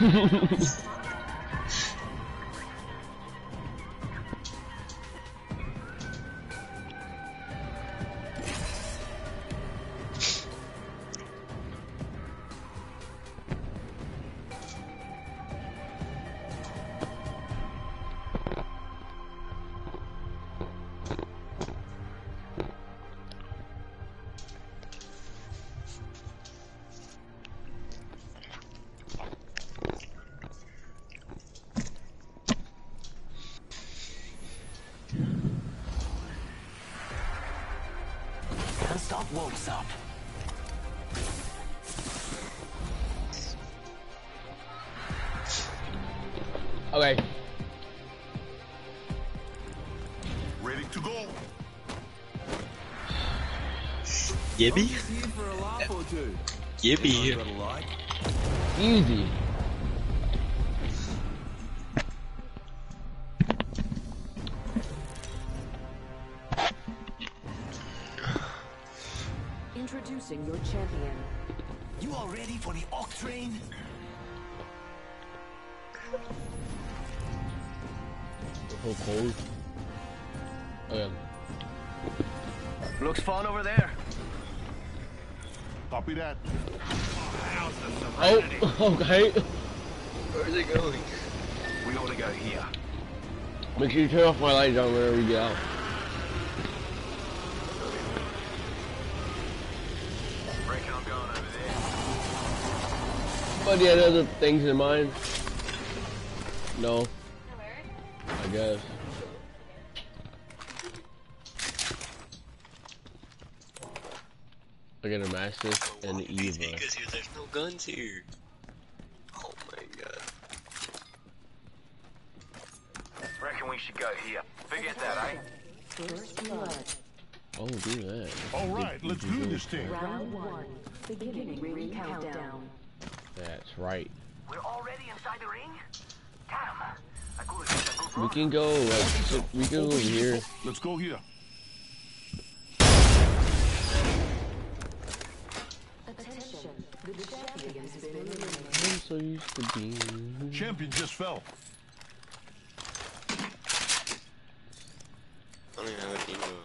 To go. Gibby? Oh, okay. Where's it going? We ought to go here. Make sure you turn off my lights on whenever we get out. Reckon I'm going over there. But you had other things in mind? No. I guess. I got a Mastiff and an Eva. Because here, there's no guns here. Oh my god. Reckon we should go here. Forget that, eh? First blood. Oh, do that. All right, let's do this thing. Round one. Beginning ring countdown. That's right. We're already inside the ring? Damn. I could a good We can go, like, so- we can go over here. Let's go here. Attention. The champion has been eliminated. I'm so used to being. Champion just fell. I don't even have a dingo.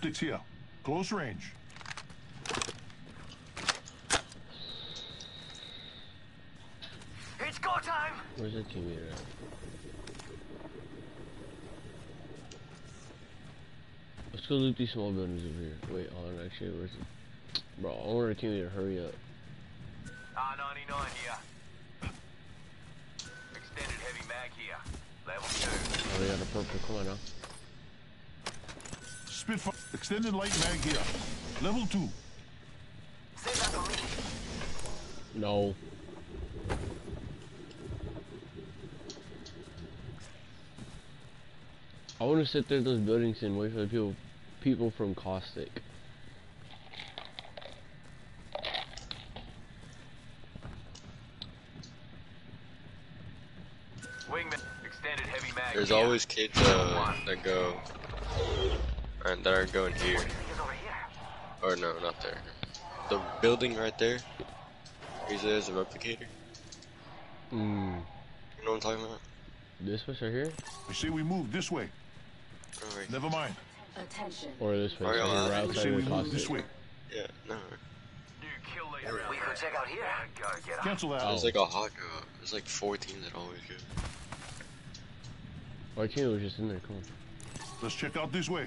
Optics here. Close range. It's go time! Where's the team leader at? Let's go loot these small buildings over here. Wait, hold on, actually, where's it? Bro, I want our team leader to hurry up. R99 here. Extended heavy mag here. Level 2. Oh, they got a purple, come on now. Spitfire. Extended light mag here. Level 2. Send that to me. No. I want to sit there in those buildings and wait for the people, people from Caustic. Wingman. Extended heavy mag There's here. always kids uh, that go, and that are going here. Is over here. Or no, not there. The building right there. Is there's a replicator. Hmm. You know what I'm talking about? This place right here? I say we move this way. Oh, wait. Never mind. Attention. Or this place Are right you here, right outside say we the move this way. Yeah, no. New We could check out here. Get. Cancel that. There's like a hot go. There's like four teams that always go. Why can't it was just in there? Come on. Let's check out this way.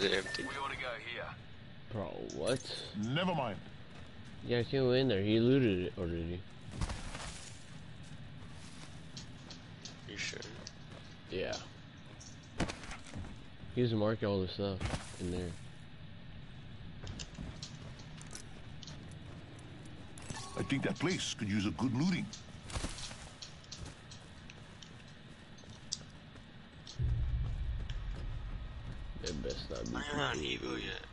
Is it empty? We ought to go here. Bro, what? Never mind. Yeah, I can't go in there. He looted it, or did he? You sure? Yeah. He's was marking all the stuff in there. I think that place could use a good looting. It best not be. I'm not on Evo yet.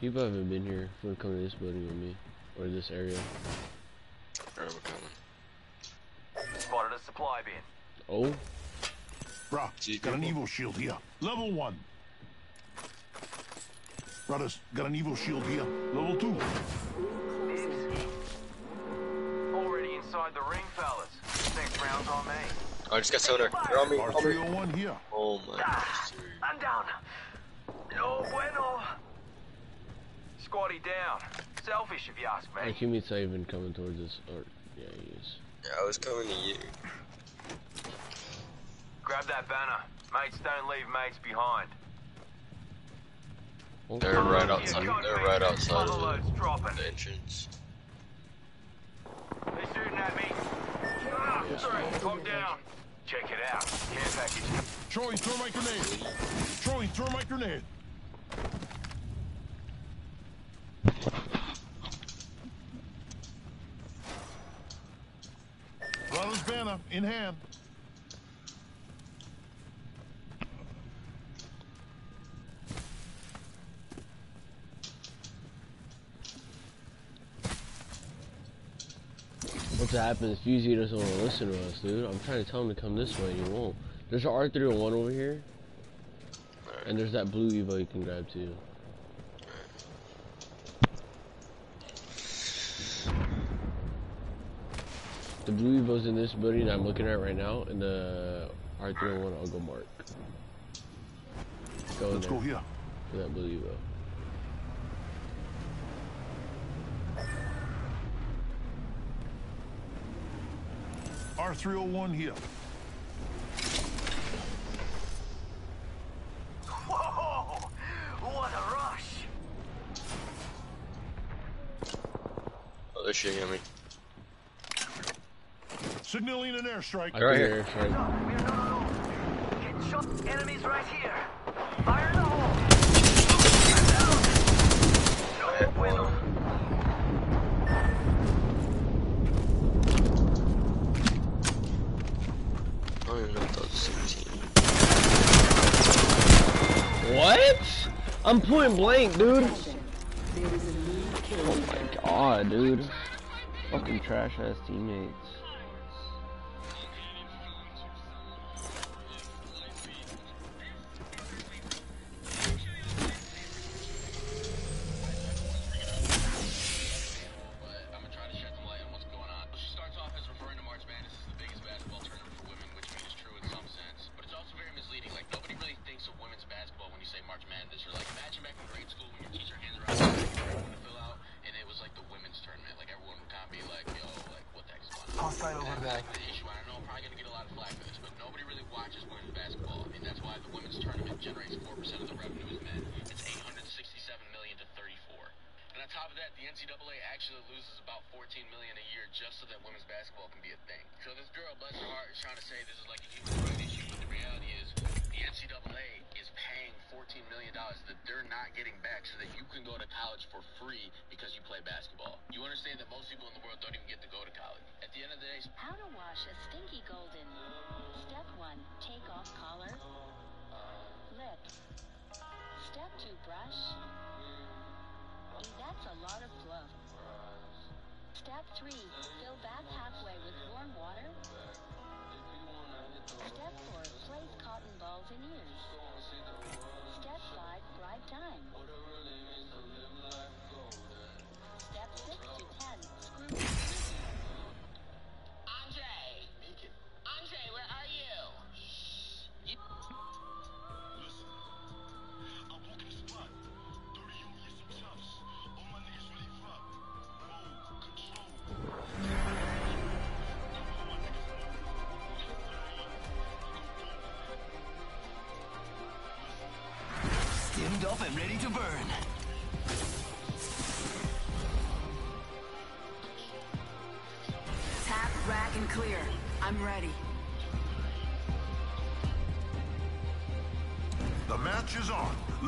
People haven't been here when it come to this building with me, or this area. Alright, we're coming. Spotted a supply bin. Oh, Bruh, Gee, got an Evo shield here. Level one. Brothers, got an Evo shield here. Level two. Already inside the ring, fellas. Next round's on me. I just got sonar. They're on me. On me. R301 here. Oh my gosh. I'm down. No bueno. Squatty down. Selfish, if you ask me. like he means not even coming towards us. Or yeah, he is. Yeah, I was coming to you. Grab that banner. Mates don't leave mates behind. They're right outside. They're right outside of the, the entrance. They're shooting at me. Ah, sorry, calm down. Check it out. Care package. Throwing thermite grenade. throw my grenade. Brothers banner in hand. What's happening is Fusey doesn't want to listen to us, dude. I'm trying to tell him to come this way and he won't. There's an R301 over here. And there's that blue Evo you can grab too. The blue Evo's in this building I'm looking at right now, and the R301 I'll go mark. Go Let's there go here. for that blue Evo. R301 here. Whoa! What a rush! Oh, they're shooting at me. Signaling an airstrike. I Right think here. they're No, airstrike. no, no, no. Get shot. Enemies right here. Fire in the hole. No bueno. I don't even know if that was the same team. What? I'm point blank, dude. Oh my god, dude. Fucking trash ass teammates.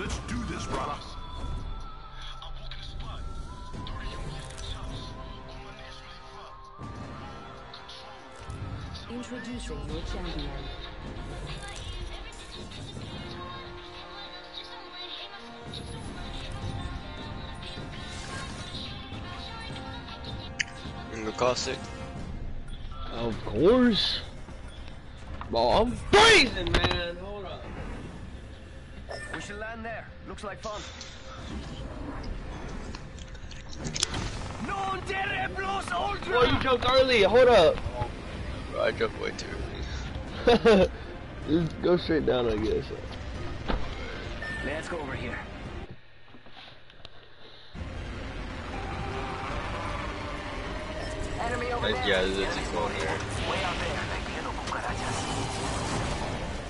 Let's do this, brother. Introducing your champion. In the caustic. Of course. Oh, I'm freezing, man. Looks like fun. Non terribles ultra! Well, oh, you jumped early. Hold up. Bro, I jumped way too early. Just go straight down, I guess. Let's go over here. Enemy over Like, yeah, there's a phone here. Way out there. Viendo cucarachas.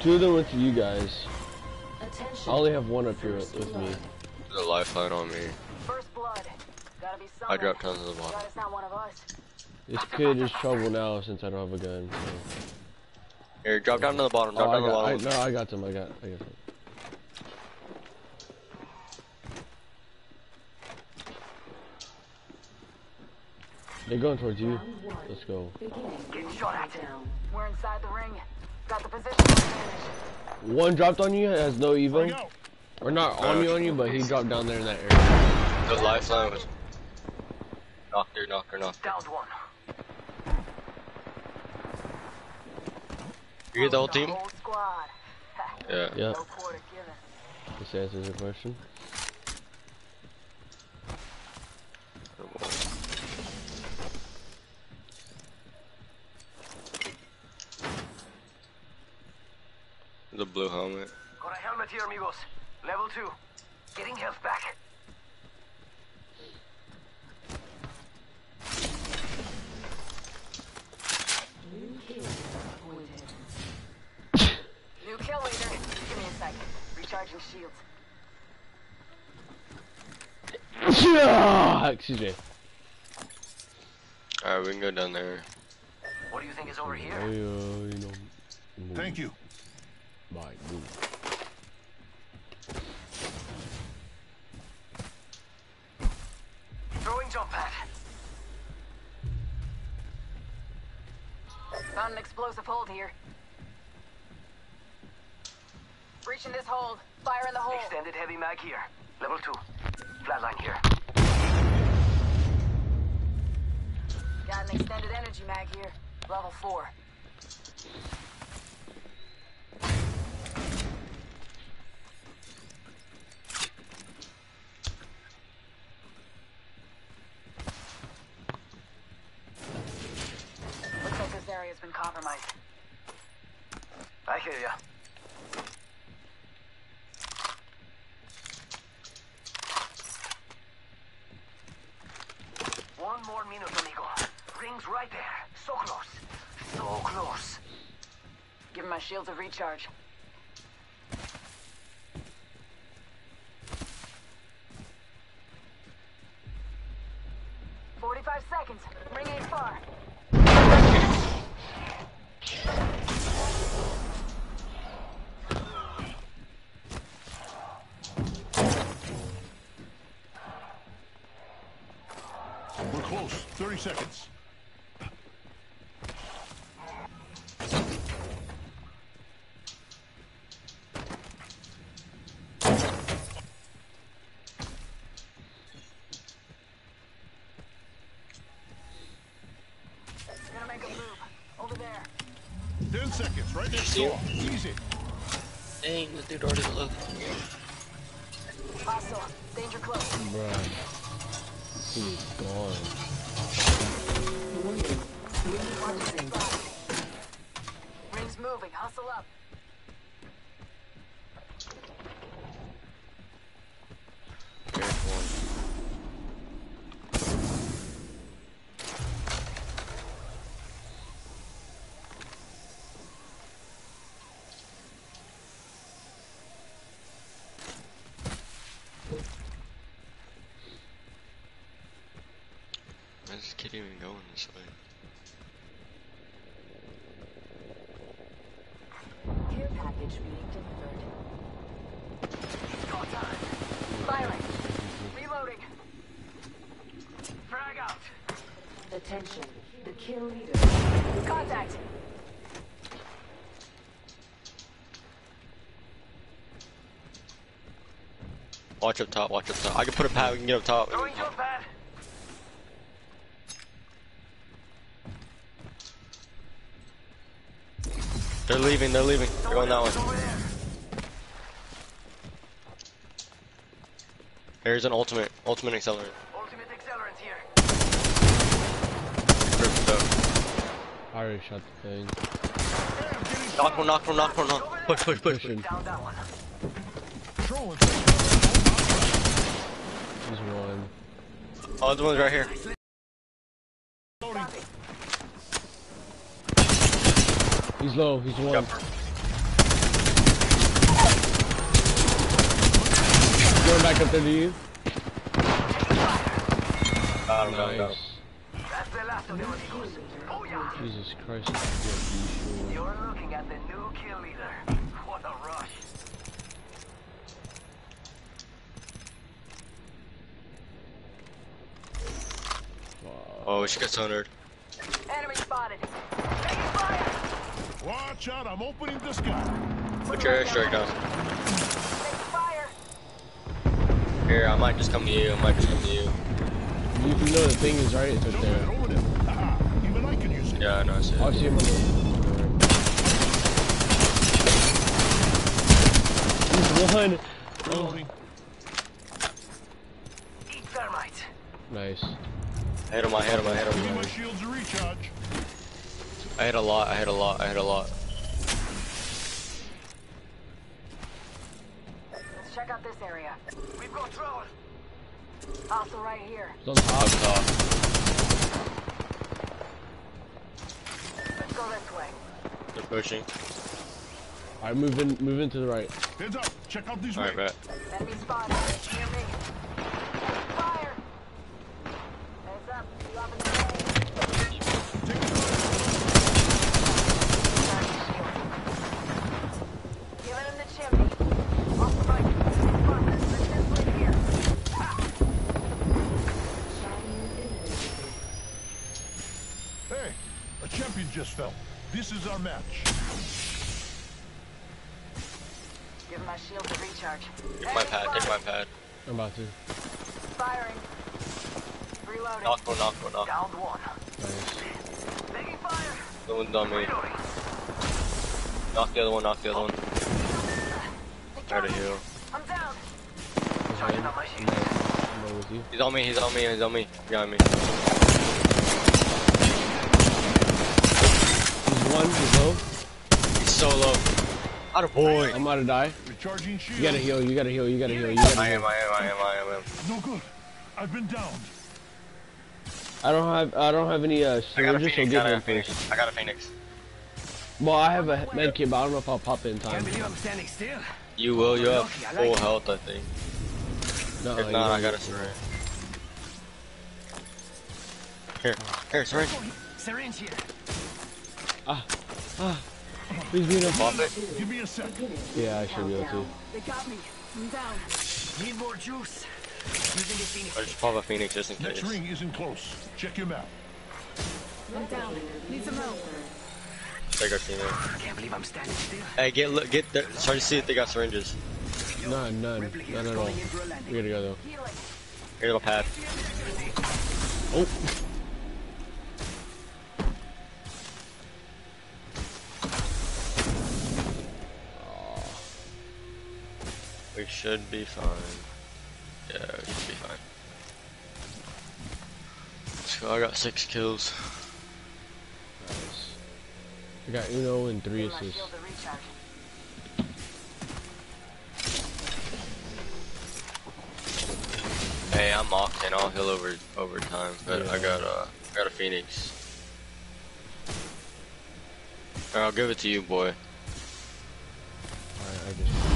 Two of them went to you guys. Attention. I only have one up here with me. There's a lifeline on me. First blood. Gotta be I dropped tons of the bottom. God, it's not one of us. This kid is trouble now since I don't have a gun. So. Here, drop down to the bottom. Drop Oh, I down to the got, I, no, I got them. I got. I got them. They're going towards you. Let's go. Getting shot at. Down. We're inside the ring. Got the position advantage. One dropped on you. Has no Frag evo, out. or not uh, on you, on you, but he dropped down there in that area. The lifeline was. Knocker, knocker, knocker. Downed one. You get the whole team? Squad. Yeah. Yeah, No this answers your question. Blue helmet. Got a helmet here, amigos. Level 2. Getting health back. New kill leader. Give me a second. Recharging shields. Yeah, Excuse me. Alright, we can go down there. What do you think is over here? Uh, you know. Thank you. Bye. Move. Throwing jump pad. Found an explosive hold here. Breaching this hold. Fire in the hole. Extended heavy mag here. Level 2. Flatline here. Got an extended energy mag here. Level 4. Been compromised. I hear ya. One more minute, amigo. Ring's right there. So close. So close. Giving my shields a recharge. Forty-five seconds. Ring ain't far. 30 seconds. Gonna make a move. Over there. 10 seconds. Right next See? door. Easy. Dang, this dude already left. Hostile. Danger close. Bruh. He's gone. Ring's moving. Hustle up. There's one. Why is this kid even going this way? Care package being delivered. Firing. Reloading. Frag out. Attention. The kill leader. Contact. Watch up top, watch up top. I can put a pad, we can get up top. Throwing jump pad. They're leaving, they're leaving. They're going that way. Over there. Here's an ultimate, ultimate accelerant. Ultimate accelerant here. Perfect up. I already shot the thing. Knock one, knock one, knock one, knock. Push, push, push, push. Pushing. Down that one. Throwing. He's one. Oh, the one's right here. He's low. He's one. Yep. Going back up there to you. Got him, got him. Nice. That's the last of the amigos. Oh yeah. Jesus Christ. this is gonna be short. You're looking at the new kill leader. What a rush. Oh, she got sundered. Watch out, I'm opening the sky. Put your airstrike down. Taking fire. Here, I might just come to you. I might just come to you. You, you know the thing is right. It's right there. over there. Haha, even I can use it. Yeah, I know. I see Oh, I it. see him on the. He's one. Reloading. Eat thermite. Nice. I hit him, I hit him, I hit Give him. my shields a recharge. I hit a lot, I hit a lot, I hit a lot. Let's check out this area. We've got trouble. Hostile right here. He's on top. Up top. Let's go this way. They're pushing. Alright, move in, move in to the right. Heads up. Check out these Alright, ways. bet. Enemy spotted. Near me. Taking fire. Heads up. Dropping the range. Take it. Giving him the chimney. Off the right. Come on, let's just live here. Hey, a champion just fell. This is our match. Giving my shield a recharge. Take my pad, take my pad. I'm about to. Firing. Reloading. Knock one, knock one, knock. Downed one. Nice. Taking fire. The one's on me. Knock the other one, knock the other one. Try to heal. I'm down. He's Charging on my shield. I'm low with you. He's on me, he's on me, he's on me. Behind me. He's one. He's low. He's so low. Out of boy. I'm about to die. Recharging shield. You gotta heal. You gotta heal. You gotta heal. You gotta I heal. am, I am, I am, I am. I am. No good. I've been downed. I don't have. I don't have any uh, I got a syringes, so get I got a him phoenix. first. I got a phoenix. Well, I have a med kit, but I don't know if I'll pop it in time. Can't believe I'm standing still. You will, you have Lucky, I like full it. health, I think. No, If not, I got a syringe. Here, here, syringe. Syringe here. Please beat him. Pop it. Give me a sec. Yeah, I should be able to. They got me. I'm down. Need more juice. Using the phoenix. I just pop a phoenix just in Next ring isn't close. Check your map. I'm down. Need some help. Take our team in. Can't believe I'm standing still. Hey, get look, get there. Try to see if they got syringes. None, none, Replicator's none at all. going in for a landing. We gotta go though. Healing. Here's my pad. Oh, We should be fine. Yeah, we should be fine. So I got six kills. nice. I got Uno and three Giving my assists. shield a recharge. Hey, I'm Octane. I'll heal over over time, but I Yeah. got uh, I got a Phoenix. Here, I'll give it to you, boy. Alright, I just.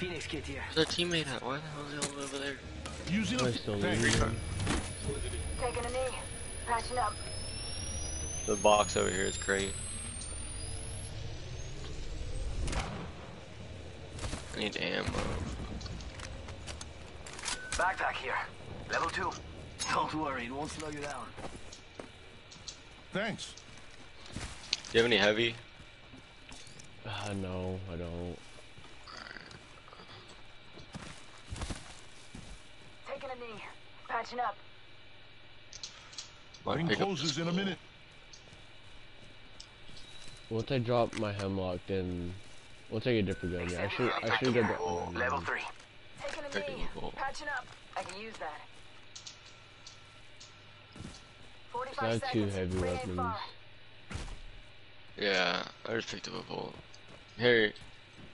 Phoenix kit here. Where's our teammate at? Why the hell is he all over there? Using I a still Thanks. need him. Taking a knee. Patching up. The box over here is great. I need ammo. Backpack here. Level two. Don't worry, it won't slow you down. Thanks. Do you have any heavy? Uh, no, I don't. Taking a knee. Patching up. Might Ring pick closes in a minute. Once I drop my Hemlok, then we'll take a different gun. Yeah, I should. I should go. Oh, Level 3. Taking a knee. Patching up. I can use that. I 45 have two seconds. heavy Ring weapons. Yeah, I just picked up a bolt. Here.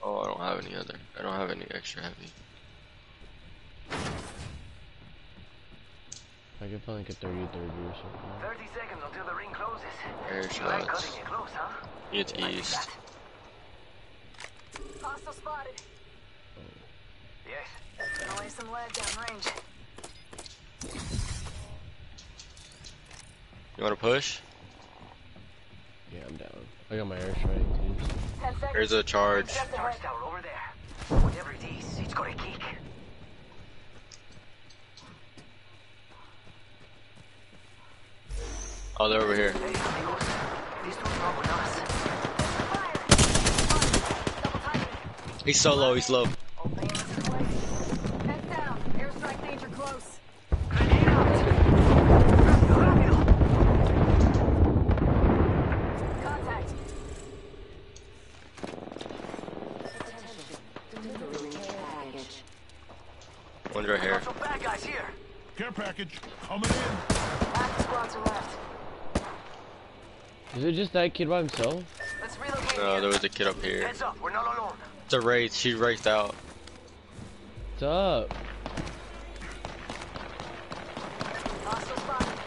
Oh, I don't have any other. I don't have any extra heavy. I could find like a 30 30 or something. 30 seconds until the ring closes. Air You like shots. cutting it close, huh? It's Like east. Hostile spotted. Yes. Gonna lay some lead down range. You wanna push? Yeah, I'm down. I got my airstrike too. 10. There's a charge. Just ahead. Charge tower over there. Whatever it is, it's got a kick. Oh, they're over here. He's so low, he's low. All payments in place. Heads down. Airstrike danger close. Grenade out! Rápido! Contact. One's right here. Got some bad guys here. Care package coming in. Half the squads are left. Is it just that kid by himself? Let's No, here. there was a kid up here. Heads up, we're not alone. It's a race. She raced out. What's up? Hostile spotted.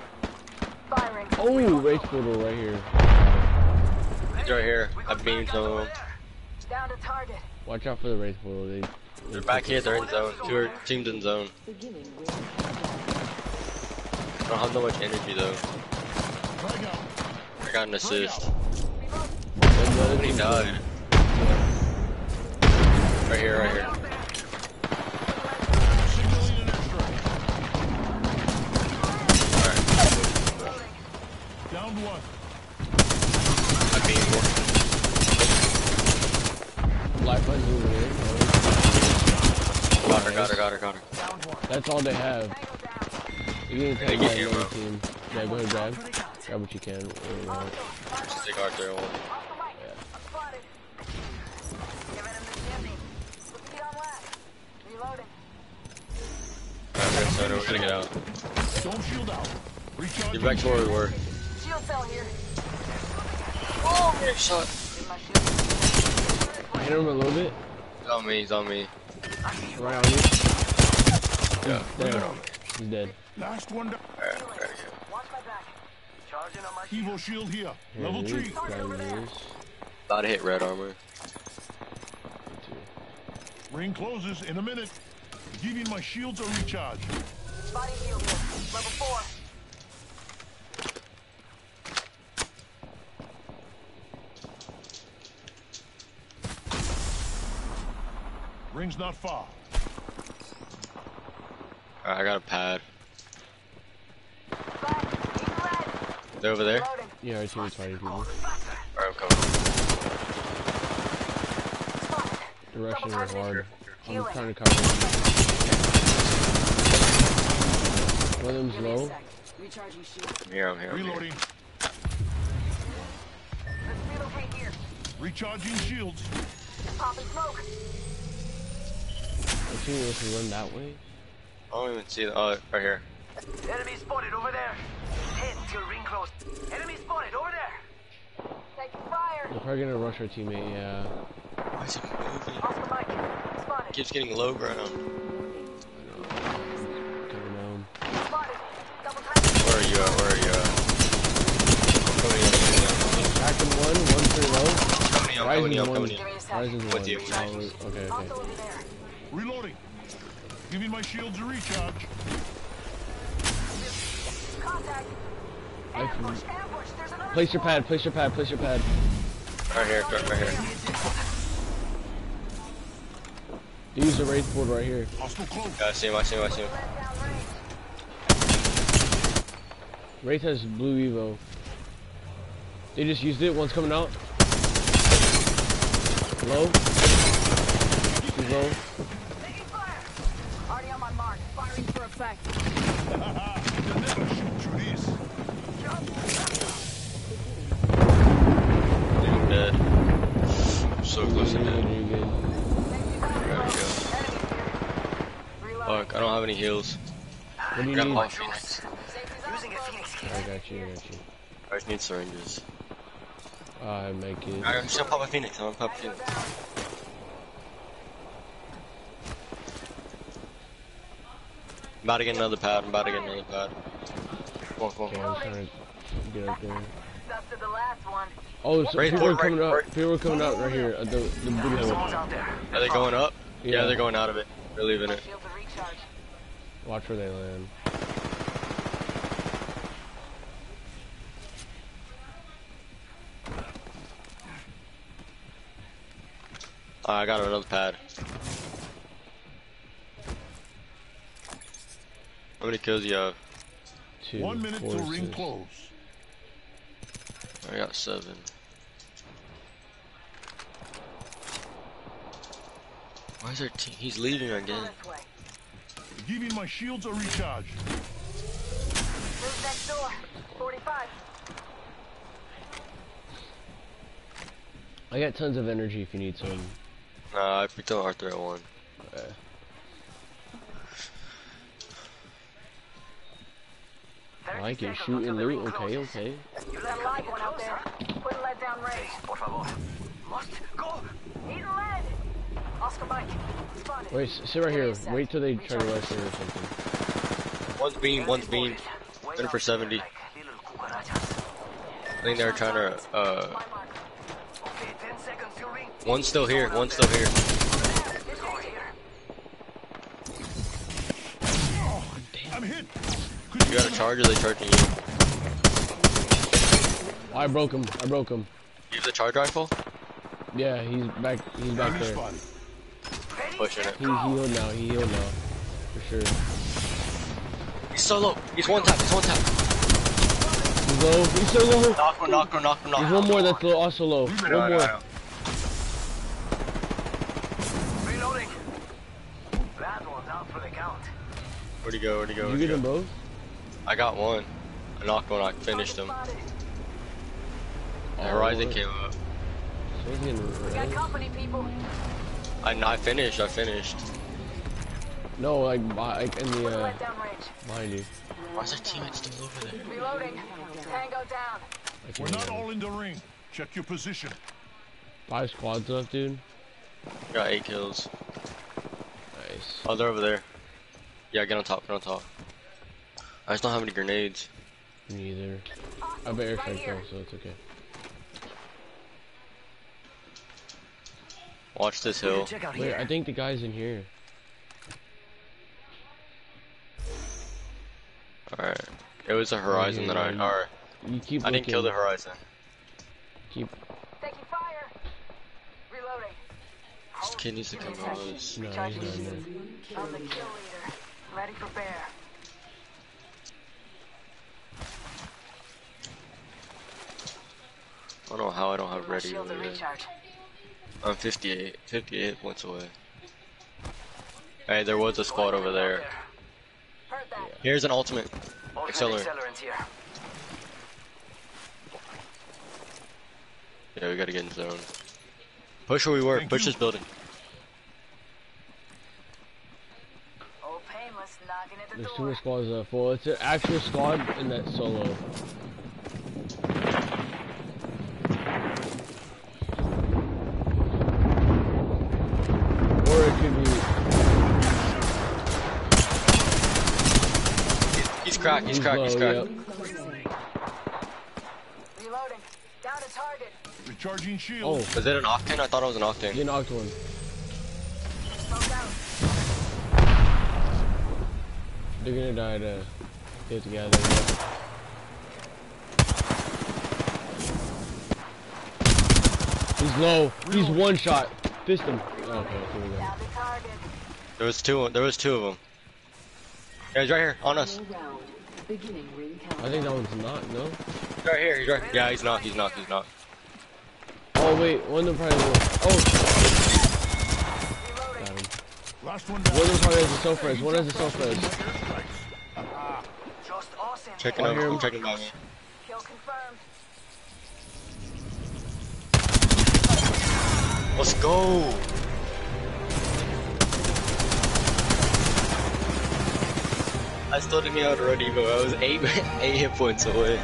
Firing. Oh, Wraith portal right here. He's right here. We I got beamed bad him. Down to target. Watch out for the Wraith portal. They. They're back here. They're in zone. Two are- teams in zone. I don't have no much energy though. Frag out. I got an assist. The other But he died. Right here, right here. Signaling an airstrike. Alright. Down one. I beamed one. Lifeline's over there. Got her, got her, got her, got her. That's all they have. You can Hey, take get that here, other bro. team. Yeah, go ahead, grab. Grab what you can. What you want. Hostile. Stick out there one. Off the mic. I'm spotted. Giving him the jimmy. Looking on last. Reloading. Alright, red zone, we're gonna get out. Don't shield out. Recharge. Get back to where we were. Shield cell here. Oh, man, shot. Give my shield. Hit him a little bit. He's on me, he's on me. Right on you. Yeah. There. He's dead. Last one down. Alright, alright, yeah. Watch my back. Charging on my shield. Evo shield here. Here, Level three. guys is- About to hit red armor. Ring closes in a minute. Giving my shields a recharge. Body shield. Level four. Ring's not far. Alright, I got a pad. They're over there? Yeah, our team is fighting people. Alright, I'm coming. Spotted. The Russians are hard. I'm Healing. trying to cover them. One of them's Give me a low. sec. Recharging shield. I'm here, I'm here, I'm. Reloading. Let's relocate here. Recharging shields. Popping smoke. I think we can run that way. I don't even see the, oh, right here. Enemy spotted over there. Ten till ring closed. Enemy spotted over there. Taking fire. They're probably gonna rush our teammate, yeah. Why is he moving? Off the mic. Spotted. Keeps getting low ground. Coming down. Spotted. Double time. Where are you at? Where are you at? I'm coming in, Back in one, one pretty low. Coming in, I'm coming in, coming one. in. Give me a sec. Ryzen's With one. you. Oh, okay, okay. Hostile over there. Reloading. Giving my shields a recharge. Contact. Ambush. Ambush. Place your pad, place your pad, place your pad. Right here, right, here. Use the raid board right here. Yeah, I see him, I see him, I see him. Wraith has blue Evo. They just used it, one's coming out. Low. Low. There we go. Fuck, I don't have any heals. What do you need? Phoenix. Using a Phoenix. I got you, I got you. I just need syringes. I make it. I'm still pop a Phoenix, I'm gonna pop a Phoenix. I'm about to get another pad, I'm about to get another pad. Walk, walk, walk. Okay, I'm trying to get up there. It's up to the last one. Oh, so Right, people are right, coming up. right. People are coming out right here. At the the booty hole. Someone's out there. Are they going up? Yeah, Yeah. they're going out of it. They're leaving it. Shields are recharged. Watch where they land. Alright, I got another pad. How many kills you have? Two. One minute four till ring close. I got seven. Why is there team? He's leaving again. This way. Giving my shields a recharge. Move next door. 45. I got tons of energy if you need some. Nah, I picked up Arthur at one. Uh, I like it. Shoot and loot. Okay, okay. You got a live one out there. Put a lead down range. Por favor. Must go. Eating lead. Oscar Mike. Spotted. Wait, sit right here. Give me a sec. Wait till they try to rush in or something. One's beam, one's beam. Waiting for 70. Like little cucarachas. I think they're trying to, uh, My. Okay, 10 seconds one's still here, one's still here. I'm hit. You got a charge or they charging you? I broke him. I broke him. You have the charge rifle? Yeah, he's back. He's back enemy there. Spotted? Pushing it. He healed now. He healed now. For sure. He's so low. He's one tap, he's one tap. He's low. He's so low. Knock him, knock him, knock him, knock There's him. one more that's low, also low. One more. Reloading. That one's out for the count. Where'd he go, where'd he go? You Where'd he get them go? both? I got one. I knocked one, I finished him. Spotted. The horizon came up. So he's getting We got company, people. I, I finished, I finished. No, like, by- like in the, uh, lead down range. behind you. Why is their teammate still over there? Reloading. Tango down. Like, We're not the- all in the ring. Check your position. Five squads left, dude. Got eight kills. Nice. Oh, they're over there. Yeah, get on top, get on top. I just don't have any grenades. Me either. I have an Right airstrike here. though, so it's okay. Watch this hill. Check out Wait, here. I think the guy's in here. Alright. It was a horizon that I. Yeah. Alright. You keep I didn't kill the horizon. Keep. Taking fire. Reloading. This kid needs to come out of this. No, he's not in. I'm the kill leader. Ready for bear. I don't know how I don't have ready. shields are over there. recharged. I'm 58. 58 points away. Hey, there was a squad over there. Here's an ultimate. Accelerant. Yeah, we gotta get in zone. Push where we were. Push this building. Old painless knocking at the There's two more squads uh, left. Well, it's an actual squad in that solo. Or it could be. He's cracked. He's He's cracked. He's cracked. Reloading. Down to target. Recharging shield. Oh, Was it an octane? I thought it was an octane. you knocked one. Smoke. They're gonna die to get together. He's low. He's one shot. Fist him. Okay, here we go. Down to target. There was two. There was two of them. Yeah, he's right here on us. I think that one's not, no? He's right here. He's right. Yeah, he's not. He's not. He's not. Oh, wait. One of them probably. Oh, got him. Last one One of them probably has a self res. One has a self res. Just us Checking here. over. I'm checking by me. Kill confirmed. Let's go. I still didn't know how to run Evo. I was eight eight hit points away.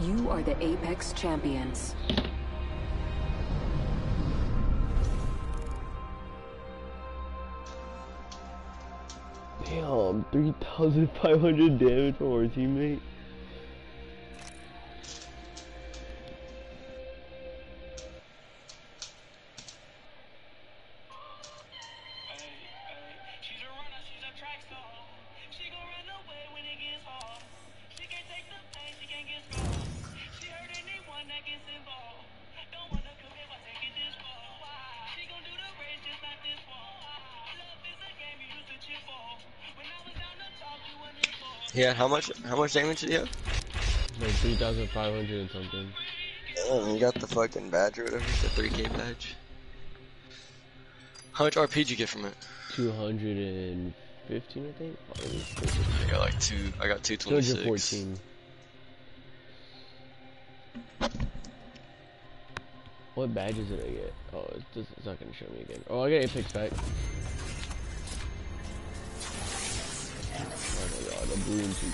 You are the Apex Champions. Damn, 3,500 damage from our teammate. Yeah, how much how much damage did he have? Like 3,500 and something. Oh, you got the fucking badge or whatever, the 3k badge. How much RP did you get from it? 215, I think? Probably. I got like two. I got 226. 214. What badges did I get? Oh, it's, just, it's not gonna show me again. Oh, I got Apex back. God, a blue and two.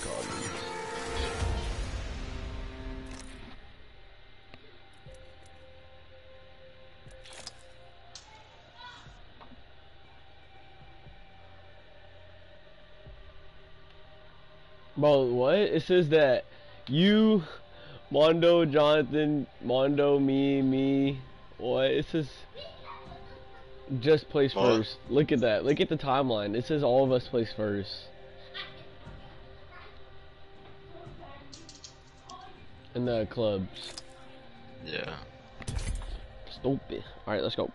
Bro, what? It says that you, Mondo, Jonathan, Mondo, me, me. What? It says just place What? first. Look at that. Look at the timeline. It says all of us place first. In the clubs. Yeah. Stupid. Alright, let's go.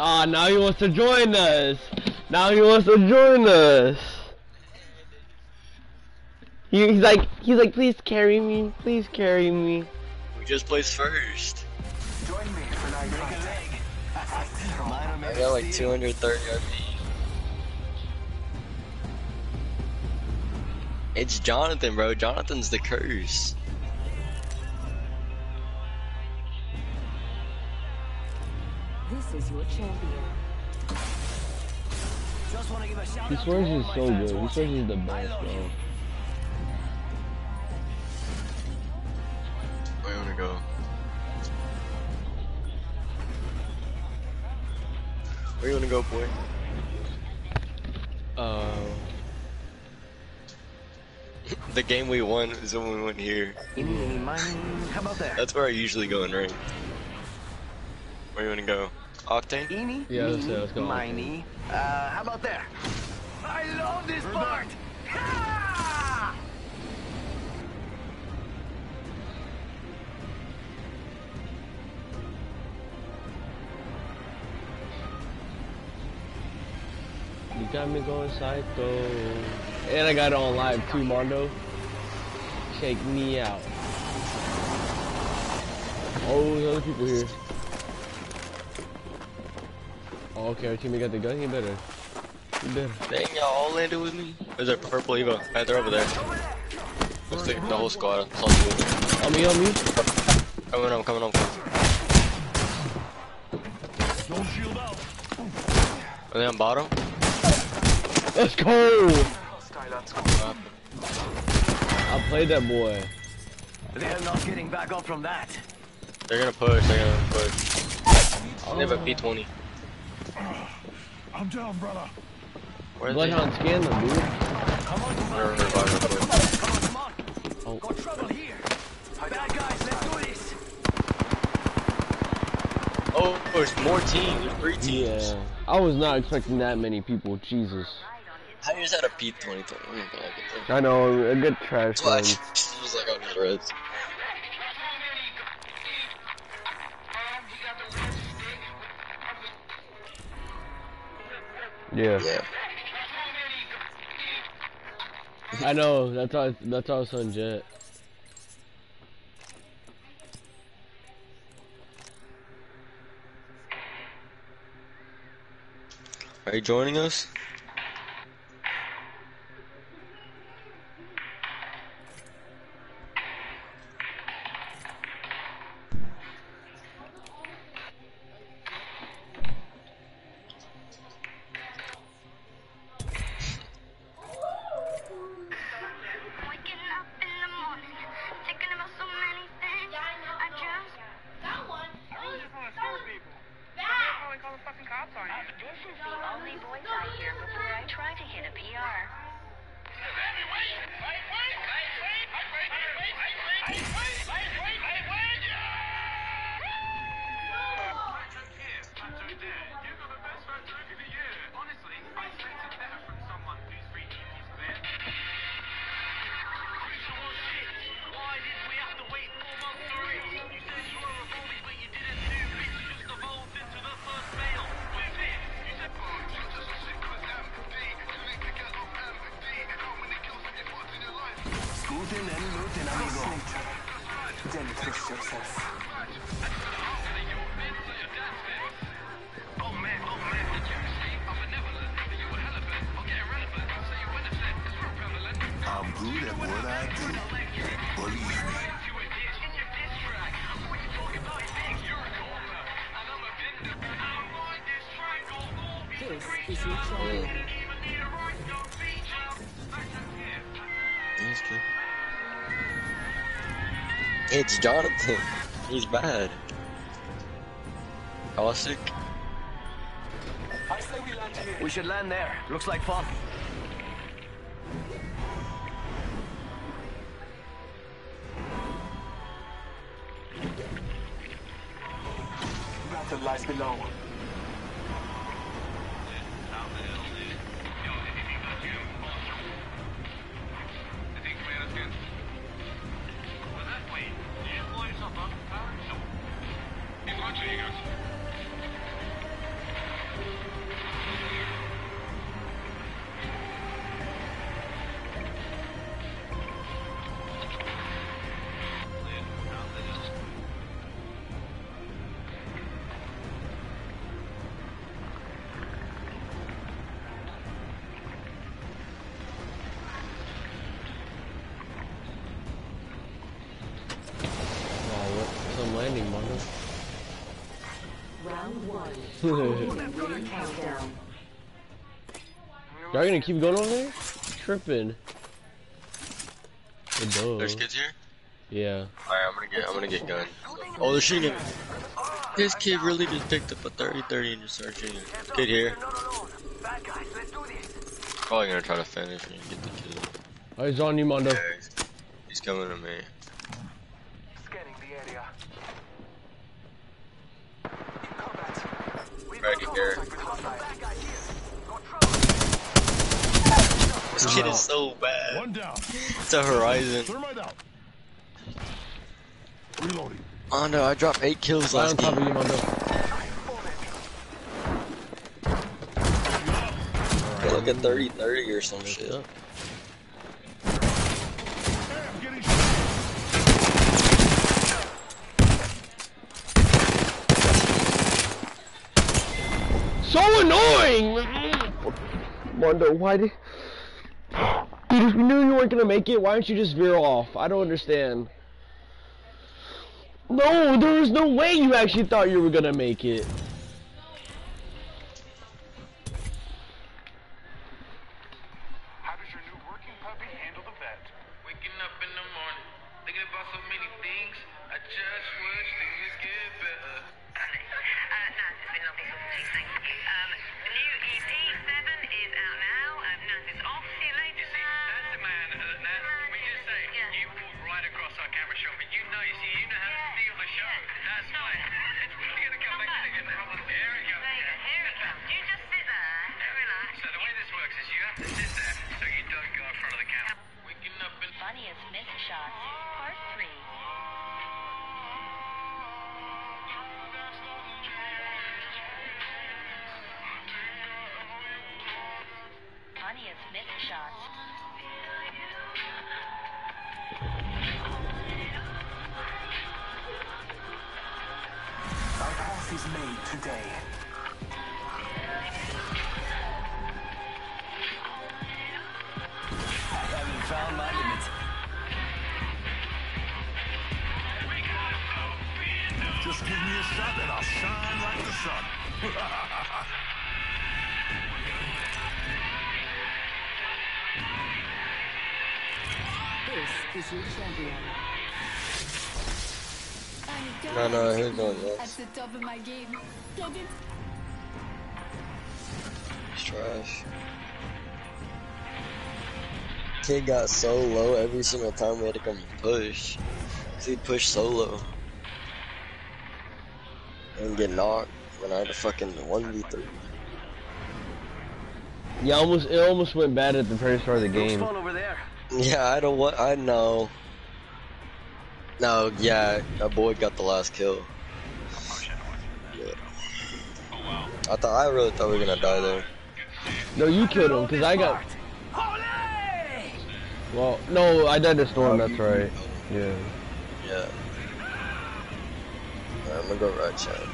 Ah, now he wants to join us. Now he wants to join us. He, he's like, he's like, please carry me, please carry me. We just placed first. Join me for night leg. I got like 230 RP. It's Jonathan, bro. Jonathan's the curse. This is your champion. Just wanna give a shout This out to all is my so fans good. This Swerve is the best, bro. Where you wanna go, boy? Uh, the game we won is when we went here. How about that? That's where I usually go in ring. Where you wanna go? Octane? Eeny, Yeah, let's- meeny, yeah, let's go. miny. Uh, how about there? I love this part! Got me going psycho. And I got it on live too, Mondo. Check me out. Oh, there's other people here. Oh, okay, our teammate got the gun. He better. He better. Dang, y'all all landed with me? There's a purple Evo. Hey, they're over there. Looks like the whole squad. It's all two. On me, on me. Coming on, coming on. Don't shield out. Are they on bottom? Let's go. Hostile at school. I played that boy. They're not getting back up from that. They're gonna push, they're gonna push. They have a P20. I'm down, brother. Where are they? Bloodhound scan them, dude. Come on, come They're on. reviving. Come on, come on. Oh. Got trouble here. Bad guys, let's do this. Oh, there's more teams. There's three teams. Yeah. I was not expecting that many people. Jesus. How is that a P20? I know, a good trash What? one. Was like on the reds. Yeah. Yeah. I know, that's how, that's how I was on Jet. Are you joining us? It's Jonathan. He's bad. Caustic. We should land there. Looks like fun. Round one. Ring countdown. Y'all gonna keep going over there? Tripping. Hey. There's kids here. Yeah. Alright, I'm gonna get. I'm gonna get gun. Oh, they're shooting. This kid really just picked up a 30-30 and just started shooting. Kid here. No, no, no. Bad guys, let's do this. Probably gonna try to finish and get the kill. Oh, he's on you, Mondo. Yeah, he's, he's coming to me. Scanning the area. In combat. We've Right got here. contact with hostile bad guys here. Got trouble. This kid is so bad. One down. It's a Horizon. Thermite out. Reloading. Oh no, I dropped eight kills Right on last top of game. you, Mondo. Got like a 30-30 or some shit. Yep. Hey, I'm getting shot. So annoying! Mondo, why did... You just knew you weren't gonna make it, why don't you just veer off? I don't understand. No, there was no way you actually thought you were gonna make it. The top of my game. Get it? He's trash. Kid got so low every single time we had to come push. 'Cause he'd push solo. And get knocked when I had to fucking 1v3. Yeah, almost it almost went bad at the very start of the game. over there. Yeah, I don't what I know. No, yeah, a boy got the last kill. I thought I really thought we were gonna die there. No, you killed him because I got. Well, no, I died to storm. That's right. Yeah. Yeah. Alright, I'm gonna go right side.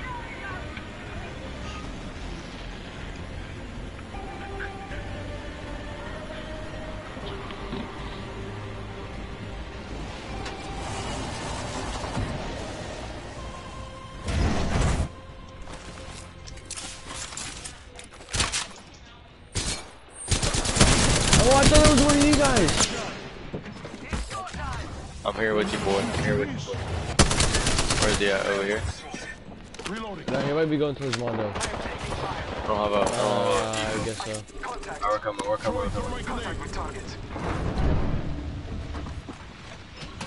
Be going towards Mondo. I don't have a. I don't Uh, have I guess so. a. We're coming. We're coming. We're coming.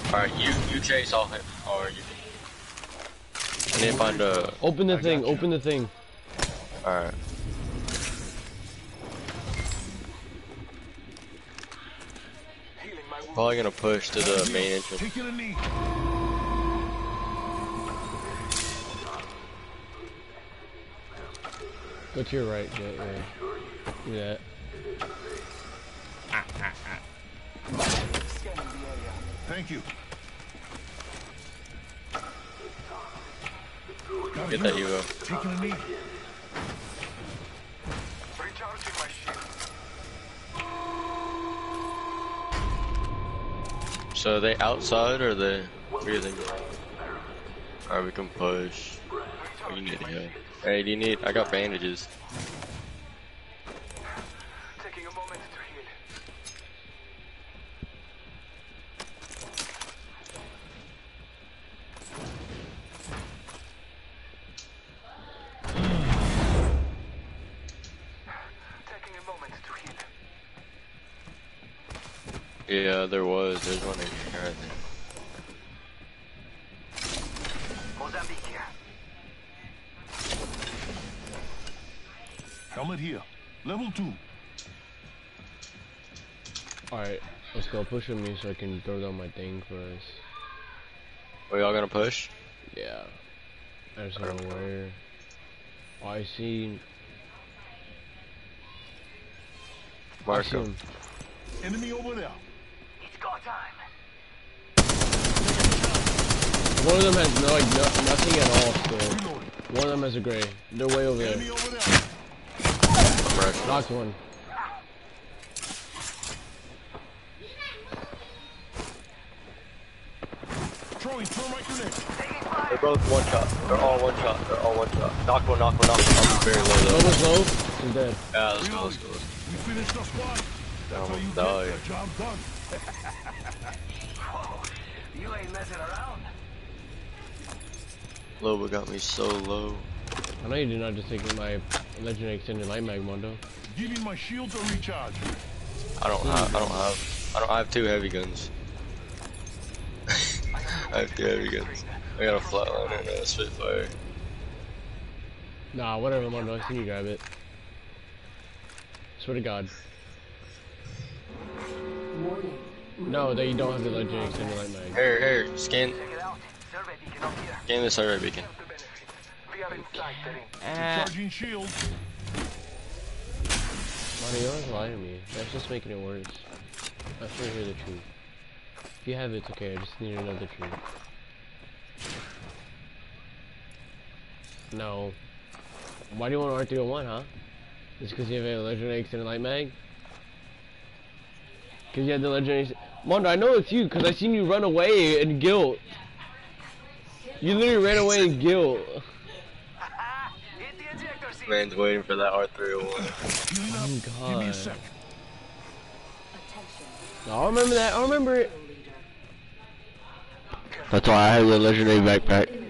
All right, you you chase all him. Or you. I need to find a. Open the thing. Open the thing. All right. Probably gonna push to the main entrance. Taking a knee. Go to your right. Yeah, yeah. Yeah. Thank you. Got Get that Hugo. Uh, Taking a knee. Recharging my shield. So are they outside or are they? Where do you think? Alright, we can push. What do you need to go? Hey, do you need? I got bandages. Taking a moment to heal. Taking a moment to heal. Yeah, there was. There's one in here, Helmet here. Level two. Alright, let's go. Push with me so I can throw down my thing for us. Are y'all gonna push? Yeah. I just don't know where. Oh, I see. I Mark see him. him. Enemy over there. It's go time. One of them has no, like, no, nothing at all still. One of them has a gray. They're way over Enemy there. Over Knocked one. Throwing thermite grenade. They're both one shot. They're all one shot. They're all one shot. Knock one, knock one, knock one. I'm very low though. Almost low. He's dead. Yeah, let's go, let's go. We finished the squad. That's how you die. get the job done. You ain't messing around. Loba got me so low. I know you did not just take my legendary extended light mag, Mondo. Giving my shields a recharge. I don't have, I don't have, I don't I have two heavy guns. I have two heavy guns. I got a flatliner and a Spitfire. Nah, whatever, Mondo. I seen you grab it. Swear to God. Warning. No, that you don't have the legendary extended light mag. Here, here, scan, Check it out. Survey beacon up here. scan this survey beacon. Eh. The benefits. We are inside the ring. Recharging shields. Mondo, you always lie to me. That's just making it worse. I still hear the truth. If you have it, it's okay. I just need to know the truth. No. Why do you want R301, huh? Just because you have a legendary extended light mag? Because you have the legendary... Mondo, I know it's you, because I seen you run away in guilt. You literally ran away in guilt. Hit the ejector seat. Man's waiting for that R301. Healing up. Oh, Give me a God. sec. Attention. I remember that. I remember it. That's why I have the legendary backpack. Eliminated.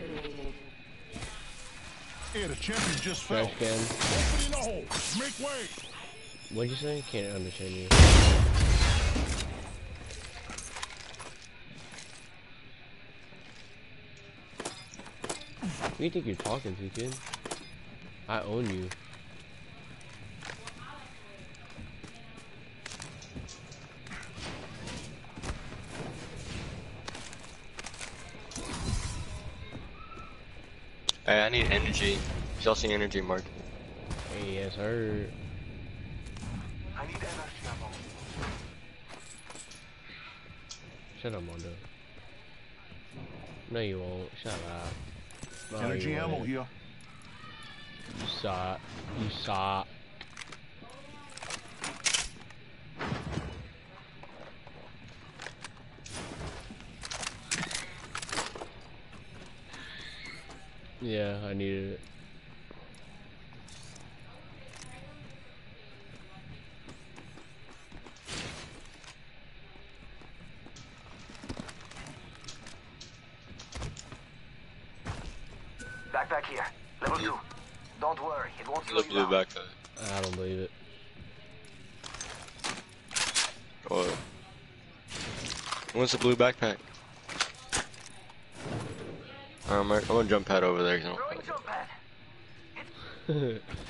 Hey, the champion just fell. Trash can. Opening the hole. Make way. What'd you say? Can't understand you. Who do you think you're talking to, kid? I own you. Hey, I need energy. Y'all see energy, Mark? Hey, yes, sir. I need energy ammo. Shut up, Mondo. No, you won't. Shut up. No, Energy ammo here. You saw. You saw. Yeah, I needed it. Backpack here. Level 2. Don't worry, it won't slow you blue down. back. I don't believe it. What? What's the blue backpack? Um, I'm gonna jump pad over there. I don't- Throwing jump pad.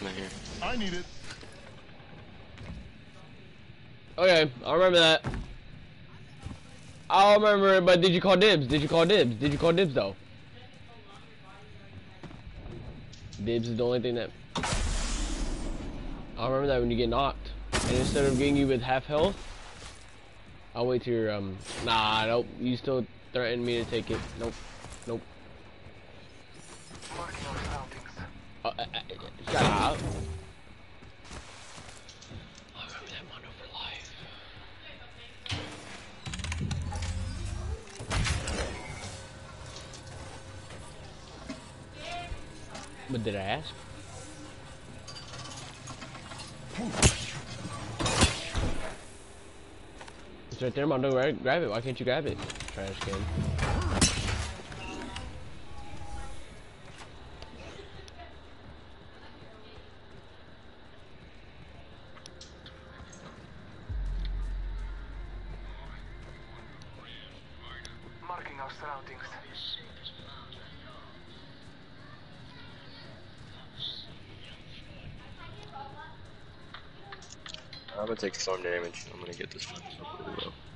ultimate here. I need it. Okay, I'll remember that. I'll remember it, but did you call dibs? Did you call dibs? Did you call dibs though? Dibs is the only thing that. I remember that when you get knocked, and instead of getting you with half health, I'll wait till you're um. Nah, nope. You still threatened me to take it. Nope, nope. Marking our surroundings. Uh, uh, uh, shut up. But did I ask? It's right there, Mondo. Grab it. Why can't you grab it? Trash can. Storm damage. I'm gonna get this pretty.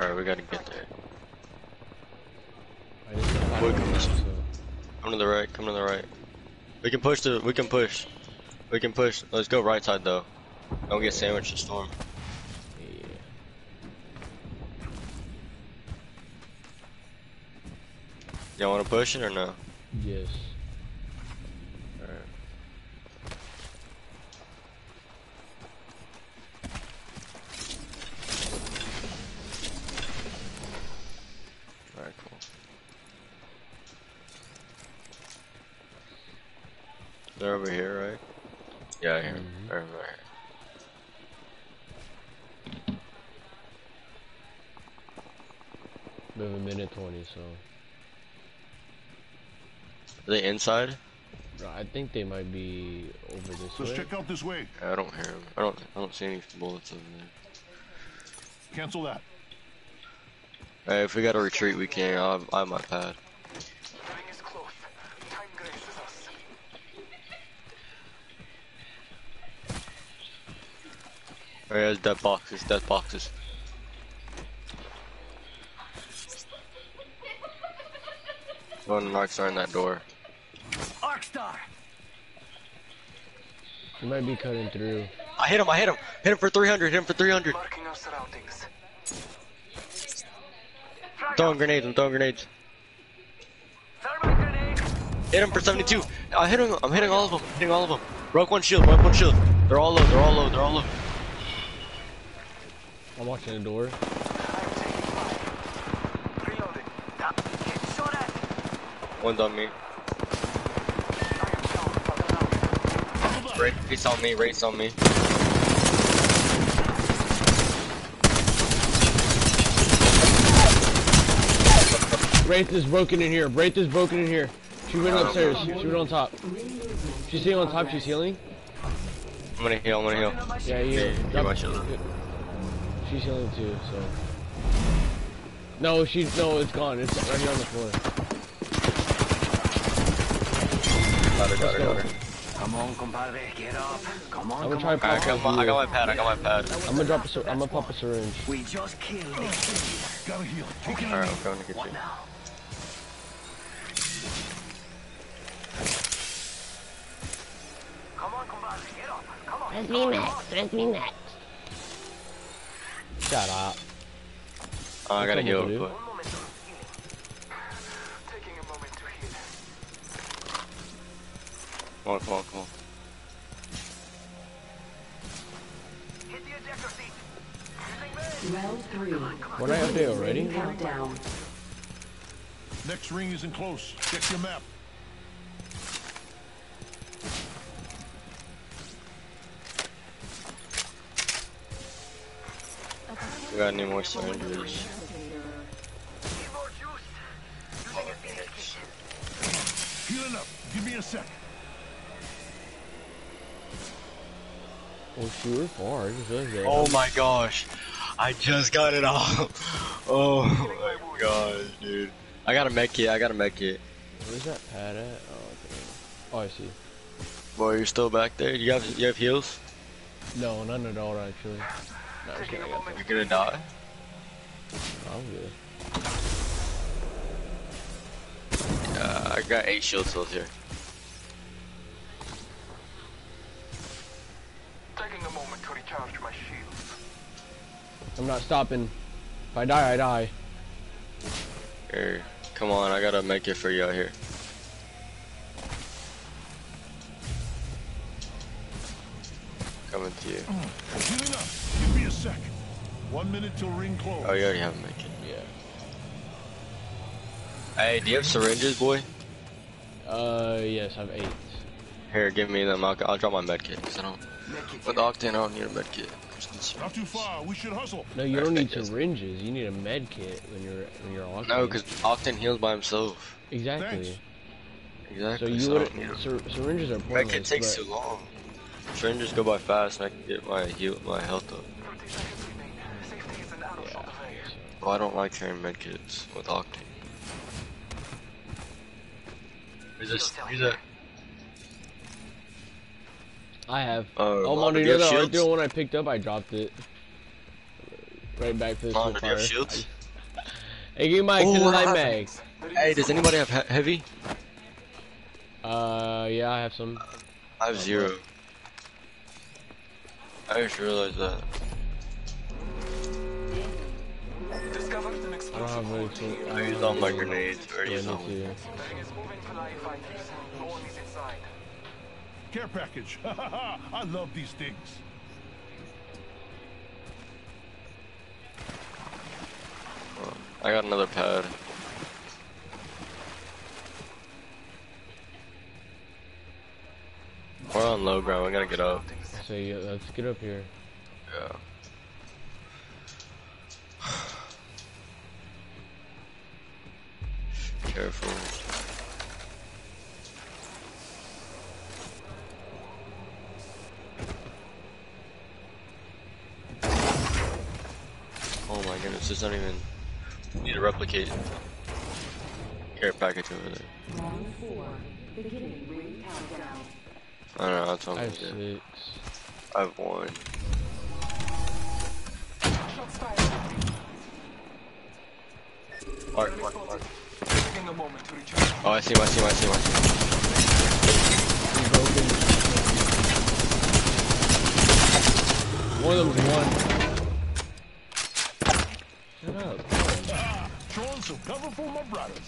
Alright, we gotta get there. I just don't have Look. it, so- Come to the right. Come to the right. We can push the. We can push. We can push. Let's go right side though. Don't get sandwiched in storm. Yeah. Y'all wanna push it or no? Yes. They inside? I think they might be over this Let's way. check out this way. I don't hear them. I don't. I don't see any bullets over there. Cancel that. Hey, if we gotta retreat, we can. I'll have, I have my pad. Ring is close. Time graces us. Alright, there's dead boxes. Dead boxes. One Narcs are in that door. Arc Star! He might be cutting through. I hit him. I hit him. Hit him for 300. Hit him for 300. Marking our surroundings. Throwing grenades. I'm throwing grenades. Grenade! Hit him for 72. I hit him. I'm hitting all of them. I'm Hitting all of them. Broke one shield. Broke one shield. They're all low. They're all low. They're all low. I'm watching the door. I'm taking fire. Reloading. That get shot at. One's on me. Wraith on me. Wraith on me. Wraith is broken in here. Wraith is broken in here. She went upstairs. She went on top. She's sitting on top. She's healing. I'm gonna heal. I'm gonna heal. Yeah, you. Yeah, my shield. She's healing too. So. No, she's No, it's gone. It's right on the floor. Got her. Got her. Got her. Come on, compadre. Get up. Come on, I'm gonna try on. to Alright, I pop got my. I got my pad. I got my pad. I'm gonna drop a. syr- I'm gonna pop a syringe. We just killed the Gotta heal. Take it Alright, on I'm going to get What you. now? Come on, compadre. Get up. Come on. Press me next. Press me next. Shut up. Oh, I gotta heal real quick. Come on, come on, come on. Hit the ejector seat. Using med. Round three. When I update already? Countdown. Next ring isn't close. Check your map. We got any more syringes? Need more juice. Using a Phoenix kit. Healing up. Give me a sec. Oh, shoot, we're far. I just realized that. Oh my gosh. I just got it off. Oh my gosh, dude. I got a med kit. I got a med kit. Where's that pad at? Oh, okay. Oh, I see. Boy, you're still back there? You have you have heals? No, none at all, actually. No, I'm kidding. I. You're gonna die? I'm good. Uh, I got eight shield cells here. To recharge my shields. I'm not stopping. If I die, I die. Here, come on, I gotta make it for you out here. Coming to you. Healing up. Give me a sec. One minute till ring close. Oh, you already have a med kit. Yeah. Hey, do you have syringes, boy? Uh, yes, I have eight. Here, give me them. I'll, I'll drop my med kit. Cause I don't. Medkit With Octane, I don't need a med kit. Not too far. We should hustle. No, you don't need syringes. You need a med kit when you're when you're on. No, because Octane heals by himself. exactly. Thanks. Exactly. So you so I would don't need 'em. syr- syringes are Med pointless. kit takes but too long. Syringes go by fast, and I can get my heal, my health up. 30 seconds remain. Safety is an arrow yeah, shot away. so- Well, I don't like carrying med kits with Octane. Is this? Is that? I have. Oh, Oh, Mondo, Mondo, do you you know have that shields? Arthur one I picked up? I dropped it. Right back to the Mondo, super do you have shields? Hey, give me my Oh, oh, I have mag. Hey, does anybody have he- heavy? Uh, yeah, I have some. I have zero. I just realized that. Discovered an I don't explosive have really. vault So, here. I used all my grenades. Or Yeah, Care package. I love these things. I got another pad. We're on low ground. We gotta get up. So yeah, let's get up here. Yeah. Careful. Oh my goodness, there's not even need to replicate care package over there. Round four. Beginning ring countdown. I don't know, that's what I I'm have gonna do. six. I have one. Mark, mark, mark. Taking a moment to recharge. Oh, I see him, I see him, I see him, I see him. One of them's one. Cover for my brothers.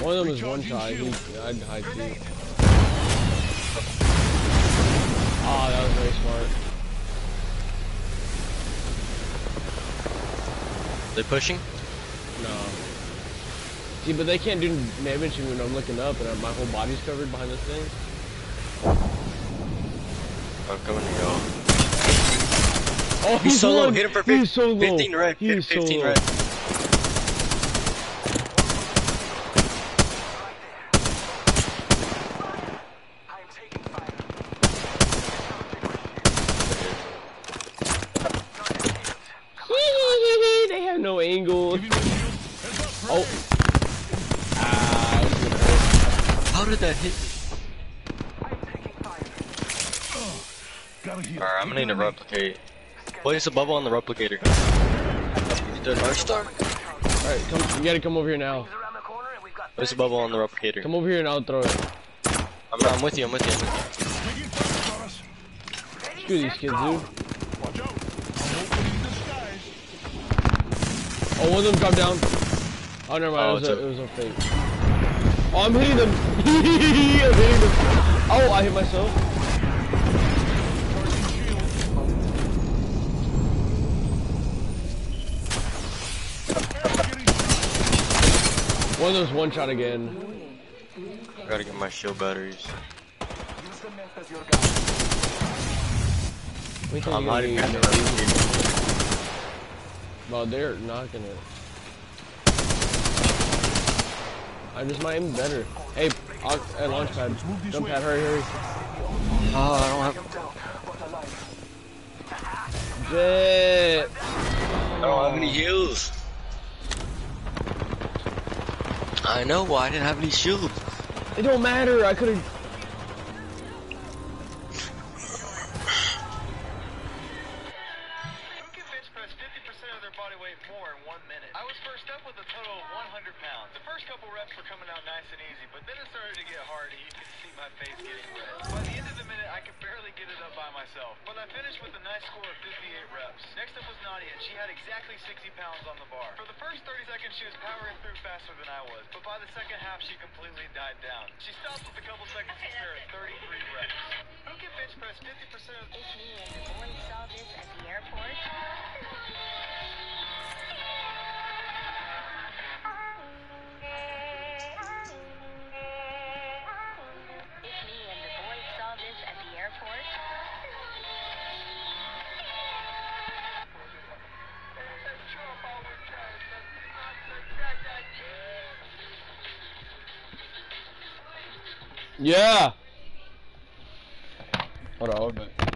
One of them is one shot. He, I'd hide too. Ah, that was very smart. They pushing? No. See, but they can't do damage to me when I'm looking up and my whole body's covered behind this thing. I'm coming to go. Oh, He's so low. one. Hit him for He's so low. 15 red. Hit him He's so 15 low. red. I am taking fire. they have no angle. Give me my shield. Heads up, Oh. grenade. Ah, that's gonna hurt. How did that hit? I am taking fire. Gotta heal. Alright, I'm gonna need. Place a bubble on the replicator. The North Star? Alright, come. You gotta come over here now. He's around the corner and we've got Place a bubble on the replicator. Come over here and I'll throw it. I'm, I'm with you, I'm with you. I'm with you. Taking fire, brothers. Screw these kids, dude. Watch out. I'm opening the skies. Oh, one of them dropped down. Oh, never mind. Oh, it, was a, a- it was a fake. Oh, I'm hitting them. I'm hitting them. Oh, I hit myself. Charging shield. Getting shot. One of them's one shot again. I gotta get my shield batteries. Use the meth as your gun. We I'm you're hiding gonna behind the. Well, they're not gonna. I just might aim better. Hey, I'll, hey launch pad. Jump pad, hurry, hurry. Oh, I don't have. Jump down. Jet. I don't have any heals. I know why I didn't have any shield. It don't matter. I could have. Who can bench press 50% of their body weight more in one minute? I was first up with a total of 100 pounds. The first couple reps were coming out nice and easy, but then it started to get hard and you could see my face getting red. By I could barely get it up by myself. But I finished with a nice score of 58 reps. Next up was Nadia, and she had exactly 60 pounds on the bar. For the first 30 seconds, she was powering through faster than I was, but by the second half, she completely died down. She stopped with a couple seconds to spare at 33 reps. Who can bench press 50% of If me and the boys saw this at the airport, Yeah. Hold on, hold on.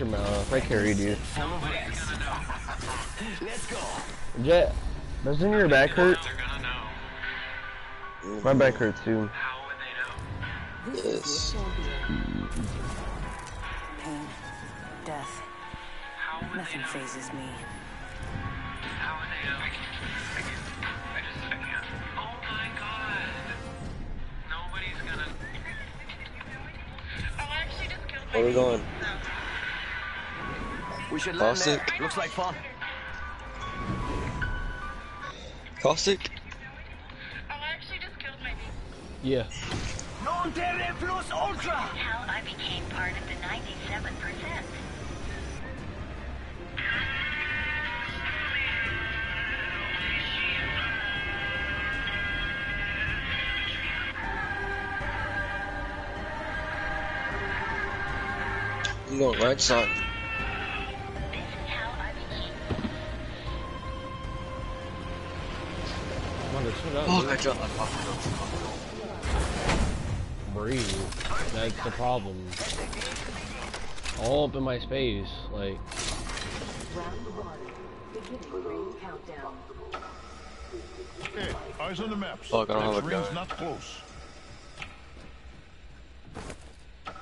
Your mouth. I carried you. Let's go. Jet, doesn't your back hurt? They're gonna know. My back hurts too. How would they know? This is your champion. Pain, death, nothing phases me. How would they know? I can't. I can't. I just. I can't. Oh my god. Nobody's gonna. Oh, I actually just killed my Where we going? We should land there. Looks like fun. Caustic? Oh, I actually just killed my baby. Yeah. Non terre plus ultra. How I became part of the 97%. You going right side? Shut up. I dropped my pocket. Breathe. That's the problem. All up in my space. Like, Round one. Beginning ring countdown. Hey, eyes on the maps. Fuck, I don't have a ring's gun. not close.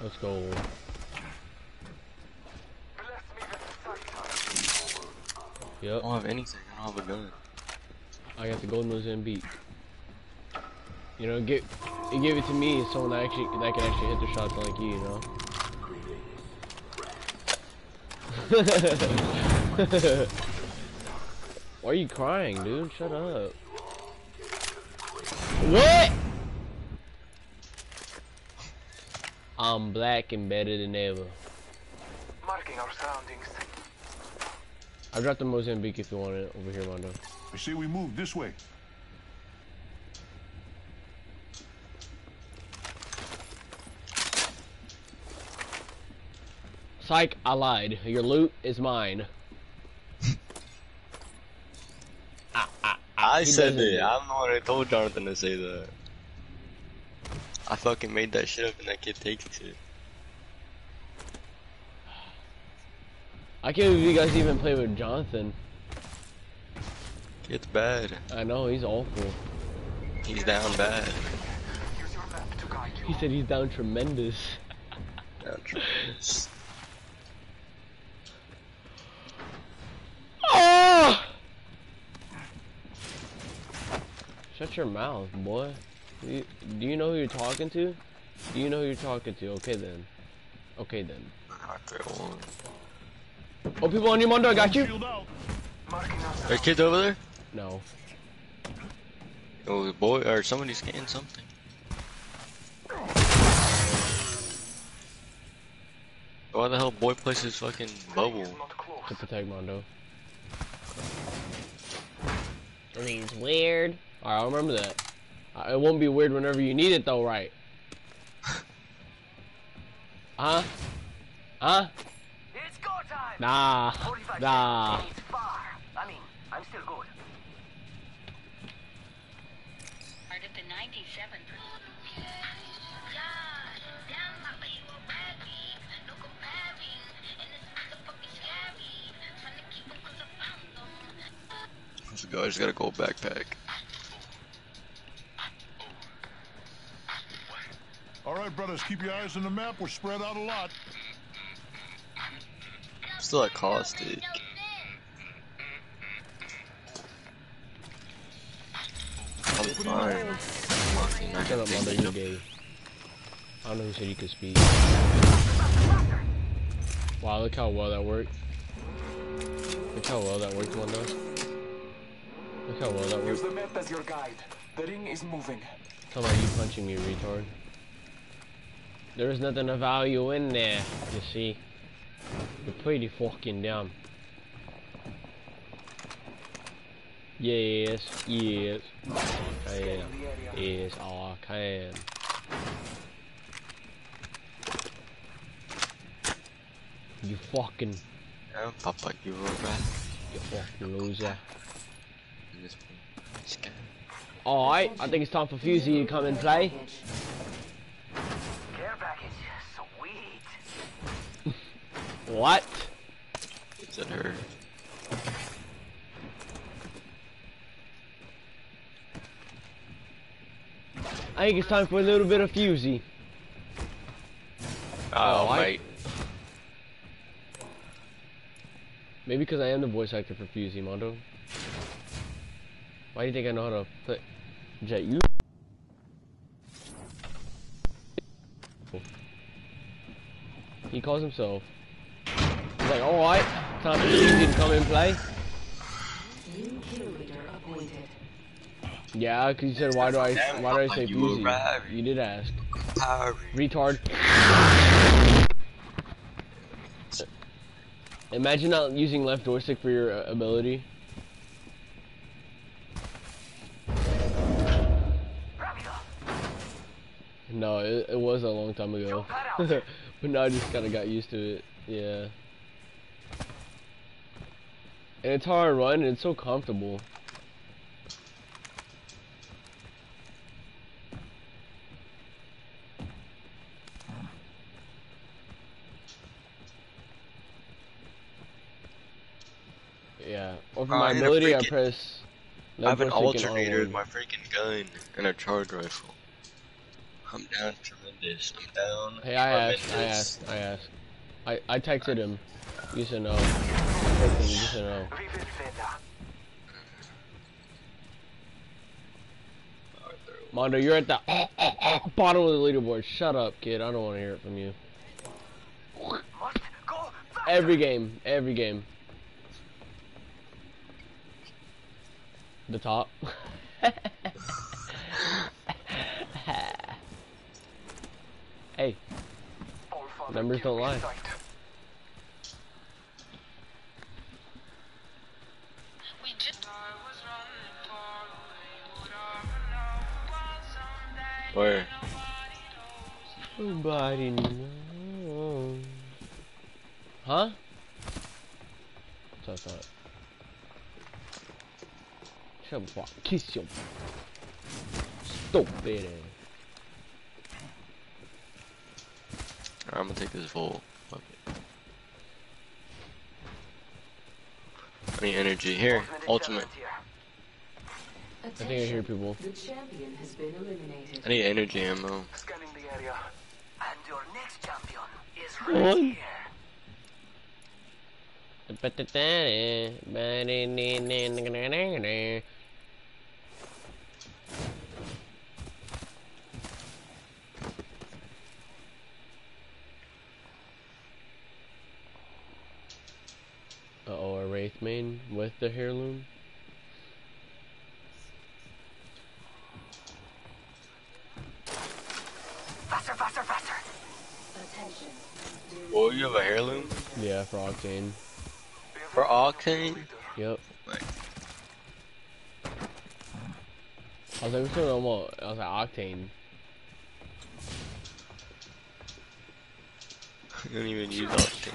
let's go. Yep. I don't have anything. I don't have a gun. I got the gold Mozambique. You know, get it gave it to me, someone that actually that can actually hit the shots like you, you know. Why are you crying, dude? Shut up. What? I'm black and better than ever. Marking our surroundings. I dropped the Mozambique if you want it over here, Mondo. I say we move this way. Psych, I lied. Your loot is mine. I ah, ah, ah. He said doesn't it. do- I'm the one who told Jonathan to say that. I fucking made that shit up and that kid takes it. I can't believe you guys even play with Jonathan. It's bad. I know, he's awful. He's down bad. Use your map to guide you. He said he's down tremendous. Down tremendous. Ah! Shut your mouth, boy. Do you, do you know who you're talking to? Do you know who you're talking to? Okay then. Okay then. Alright, three, one. Oh, people on your Mondo, I got you. Shield out. There surroundings. kids over there? No. Oh, boy, or somebody's getting something. Why the hell boy places fucking bubble? To protect Mondo. I think it's weird. Alright, I'll remember that. Uh, It won't be weird whenever you need it though, right? Huh? Huh? It's go time. Nah. 45 Nah. It's far. I mean, I'm still good. This guy's got a gold backpack. Alright, brothers, keep your eyes on the map. We're spread out a lot. Still at caustic. I'm fine. I Shut can up, think Mondo, of you're gay. I don't know who said you could speak. Wow, look how well that worked. Look how well that worked, Mondo. Look how well that Use the map as your guide. The ring is moving. Talk about you punching me, retard. There's nothing of value in there, you see. You're pretty fucking dumb. Yes, yes. I can. Yes, I can. You fucking, Yeah, Papa, you were right. you fucking loser. This this guy. Alright, I think it's time for Fusey to come and play. Care package. Sweet. What? Is it her? I think it's time for a little bit of fusey. Oh, I- mate. Maybe because I am the voice actor for Fusey, Mondo. Why do you think I know how to play Jet? You. He calls himself. He's like, alright, time for Fusey to come and play. New kill leader appointed. Yeah, because you said, why do I, why do I say you Fusey? arrived. You did ask. Retard. Imagine not using left joystick for your uh, ability. No, it, it was a long time ago. but now I just kind of got used to it. Yeah. And it's hard to run, and it's so comfortable. Yeah. Or for Oh, my I hit a ability, I press. I have an alternator with my freaking gun and a charge rifle. I'm down tremendous. I'm down. Hey, I asked, I asked, I asked. I, I texted him. You said no. I texted him, you said no. Mondo, you're at the bottom of the leaderboard. Shut up, kid. I don't want to hear it from you. Must go faster. Every game, every game. The top. hey, All Father numbers don't lie. sight. We just. Where? Nobody knows. Huh? What's that? Shut up, kiss your stupid ass. I'm gonna take this full. Fuck. I need energy. Here, ultimate. Here. I think I hear people. The champion has been eliminated. I need energy ammo. Scanning the area. And your next champion is right on. here. A main with the heirloom. Faster, faster, faster. Attention. Oh, you have a heirloom? Yeah, for Octane. For Octane? Yep. Like, I was like, what's going on? I was like, Octane. you don't even use Octane.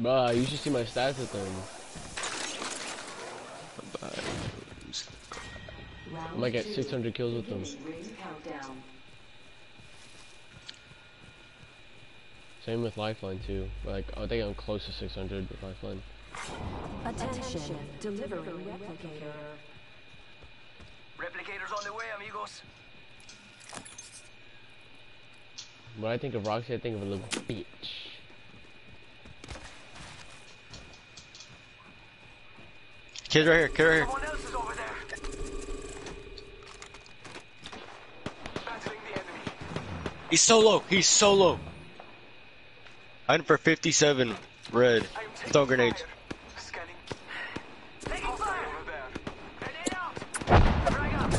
Bruh, you should see my stats with them. Round I'm like at 600 kills with them. Beginning ring countdown. Same with Lifeline too. Like, I think I'm close to 600 with Lifeline. Attention. Delivering replicator. Replicators on the way, amigos. When I think of Roxy, I think of a little bitch. kid right here, kid right here. Someone else is over there. Battling the enemy. He's so low. He's so low. Item for 57 red. I am Throw grenades. fire. Scanning. Taking fire. Over there. Grenade out. Frag up.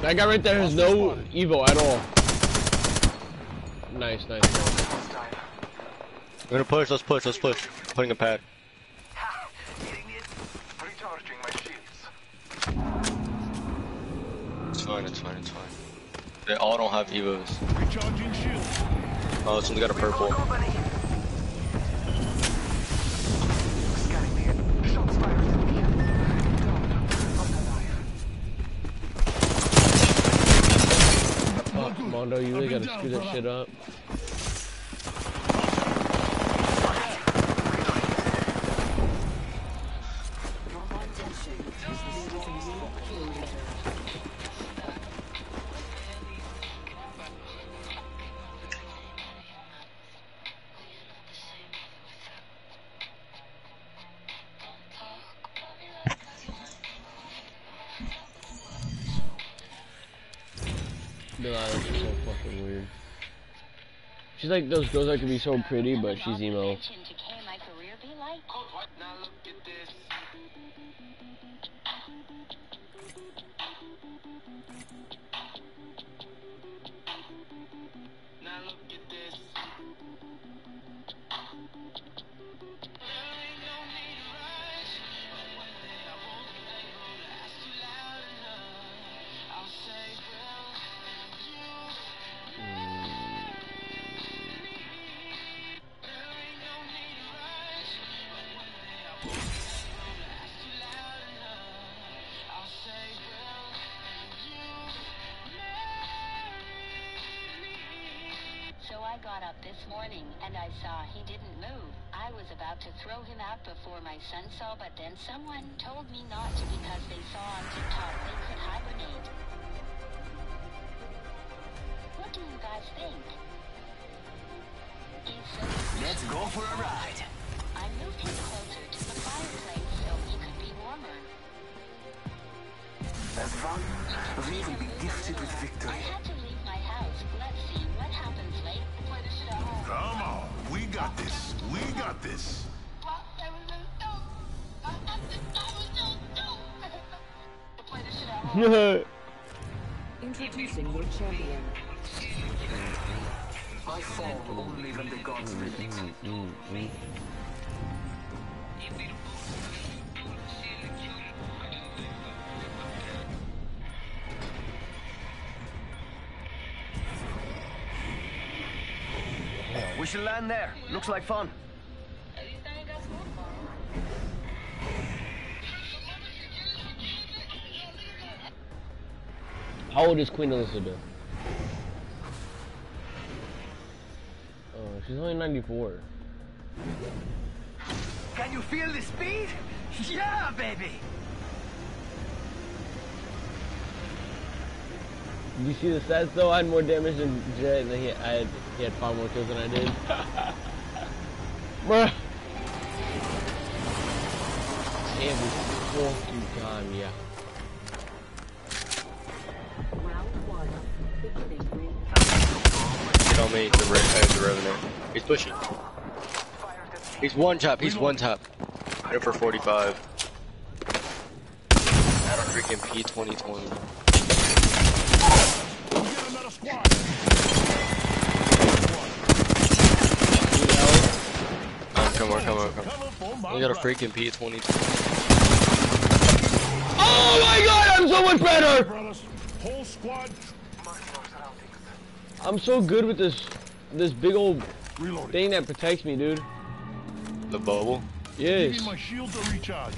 That guy right there has no Evo at all. Nice, nice. We're gonna push. Let's push. Let's push. Putting a pad. Ha! Hitting it. Recharging my shields. It's fine. It's fine. It's fine. They all don't have Evos. Recharging shield. Oh, this one's got a purple. Company. Scanning the enemy. Shots fired at me. Not alive. Fuck, Mondo, you really gotta screw that shit up. She's like those girls that can be so pretty, but she's emo. I saw he didn't move. I was about to throw him out before my son saw, but then someone told me not to because they saw on TikTok they could hibernate. What do you guys think? Let's go for a ride. I moved him closer to the fireplace so he could be warmer. As one, we will be gifted with victory. We this. Play this shit at home. Introducing your champion. I fall only when the gods will it. We should land there. Looks like fun. Old is Queen Elizabeth? Oh, she's only 94. Can you feel the speed? Yeah, baby. Did you see the stats though? I had more damage than Jet, and he, I had, he had five more kills than I did. Bruh. Every fucking time, yeah. On me, the, re- the Revenant. He's pushing. He's one top, he's one tap. Hit him for 45. Freaking P2020. We get another. Um, come on, come on, come on. Cover for my We got a freaking P2020. Oh my god, I'm so much better! Brothers, whole squad I'm so good with this this big old reloading. thing that protects me, dude. The bubble. Yes. Need my shield to recharge.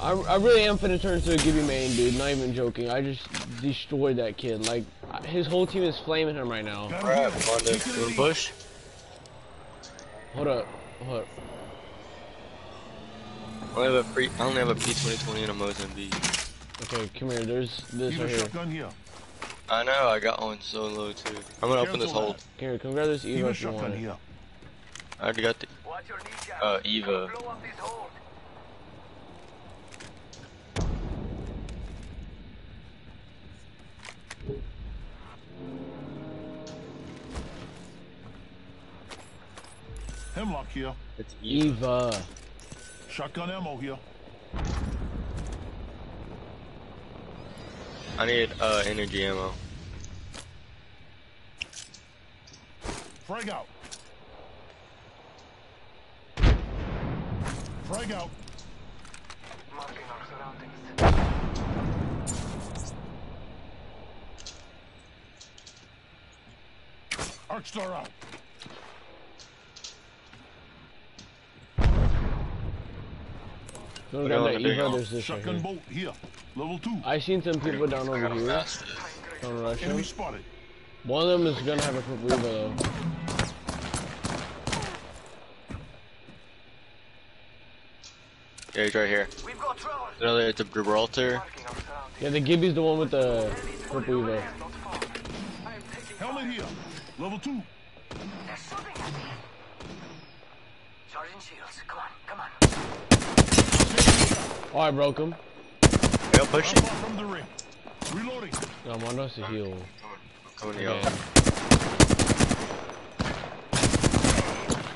I, I really am finna turn to a Gibby main, dude. Not even joking. I just destroyed that kid. Like, his whole team is flaming him right now. Got him Alright, here. come on, dude. Take it You wanna easy. push? Hold up. Hold up. I only have a pre- I only have a P2020 and a Mozambique. Okay, come here. There's this Need right a here. Shotgun here. I know, I got one so low too. I'm gonna open this Careful, hold. here, come grab this Need Evo a if you want shotgun it. here. I already got the Watch your kneecap. uh Eva. Blow up this hold. Hemlok here. It's Eva. Eva. Shotgun ammo here. I need uh energy ammo. Frag out. Frag out. Marking our surroundings. Out. If you wanna Put it grab on that the Eva, there's this right Shotgun here. bolt here. Level two. I seen some people down over here. fast. Don't rush Enemy him. spotted. One of them is gonna have a purple Evo though. Yeah, he's right here. We've got trouble. Another, it's a Gibraltar. Yeah, the Gibby's the one with the purple Evo. Helmet here. Level two. They're shooting at me. Charging shields. Come on, come on. Oh, I broke him. Yo, push How it. far from the ring? Reloading. No, I'm on us to heal. Coming to Yeah.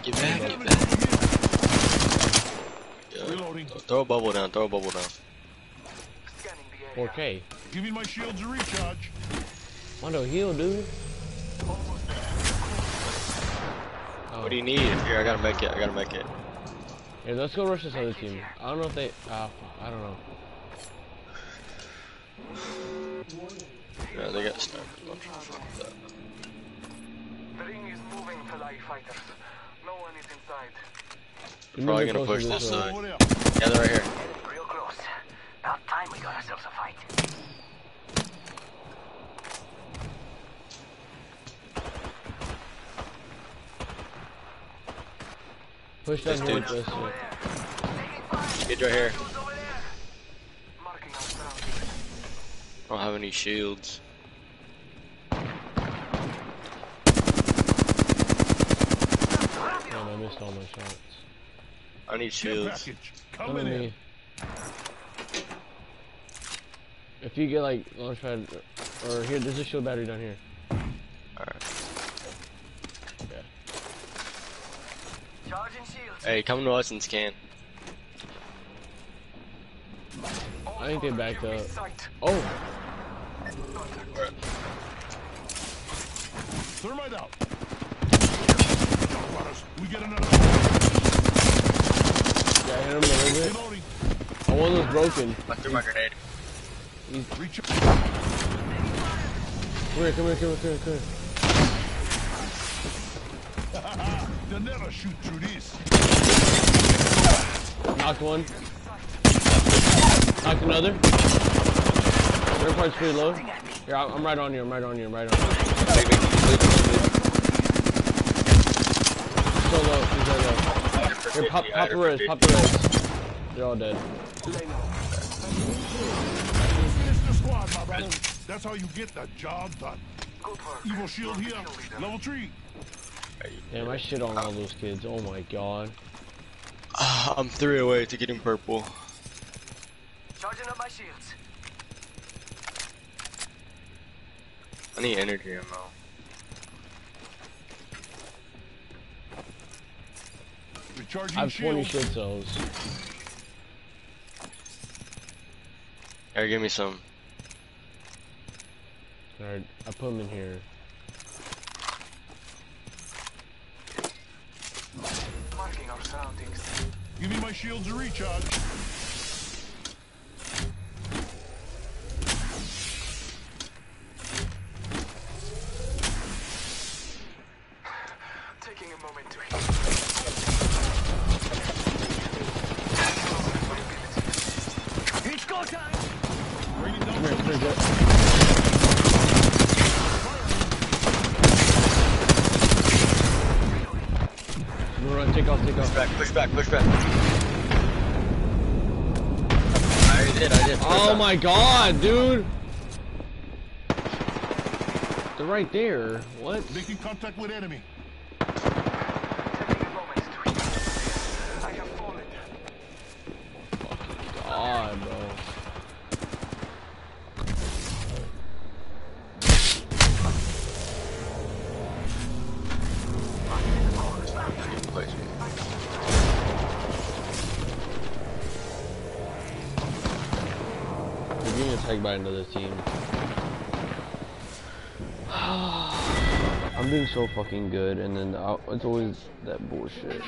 Get back, get back. Yeah. Reloading. Throw a bubble down, throw a bubble down. Scanning the area. 4K. Giving my shields a recharge. Mondo heal, dude. Oh. What do you need? Here, I gotta make it, I gotta make it. Here, let's go rush this other team. I don't know if they. Uh, I don't know. Yeah, they got snipers. Fuck that. The ring is moving, Fly fighters. No one is inside. You're Probably gonna push this this side. Yeah, they're right here. Real close. About time we got ourselves a fight. Push This dude. this way. Kid right here. Over there. Marking our surroundings. I don't have any shields. Man, I missed all my shots. I need shields. package. Coming in. me. If you get like launch pad, or here, there's a shield battery down here. Alright. Yeah. Charging shields. Hey, come to us and scan. I think they backed up. Oh, Thermite out. We get another. yeah, I hit him a little bit. Reloading. Oh, one was broken. I threw my grenade. Reach. Come here, come here, come here, come here, They'll never shoot through this. Knocked one. Knocked another. Their part's pretty low. Here, I'm right on you. I'm right on you. I'm right on you. So low. He's so low. Here, pop, pop the res. Pop the res. They're all dead. Finish the squad, my brother. That's how you get the job done. Evo shield here. Level three. Damn, I shit on all those kids. Oh my god. I'm three away to getting purple. Charging up my shields. I need energy ammo. Recharging I have 20 shield. shit cells. Here, give me some. Alright, I put them in here. Marking our surroundings. Give me my shields a recharge. Taking a moment to heal. It's go time! Raining down Come here, come here, some Jet. Run, run, take off, take Push back, push back, push back. I did, I did. Push Oh back. my god, dude! They're right there. What? Making contact with enemy. By another team. I'm doing so fucking good, and then it's always that bullshit.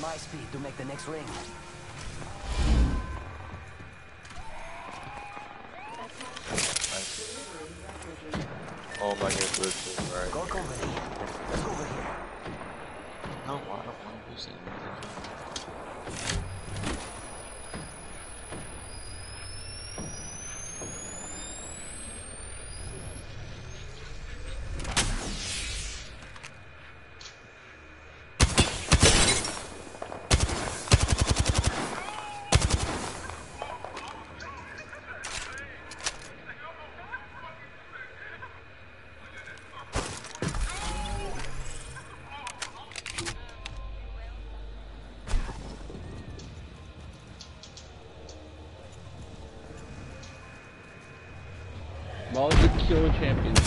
My speed to make the next ring. Oh my goodness, this is right. Go over here. Let's go over here. No, I don't want to lose it. Why was the kill champions?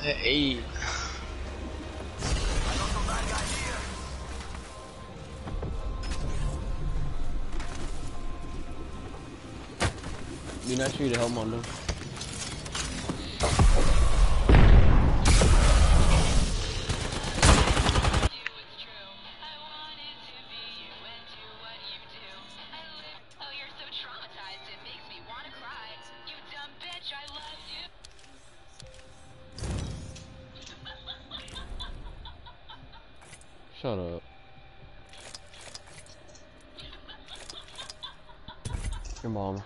Hey. Be nice for you to help Mondo. Shut up. Your mom.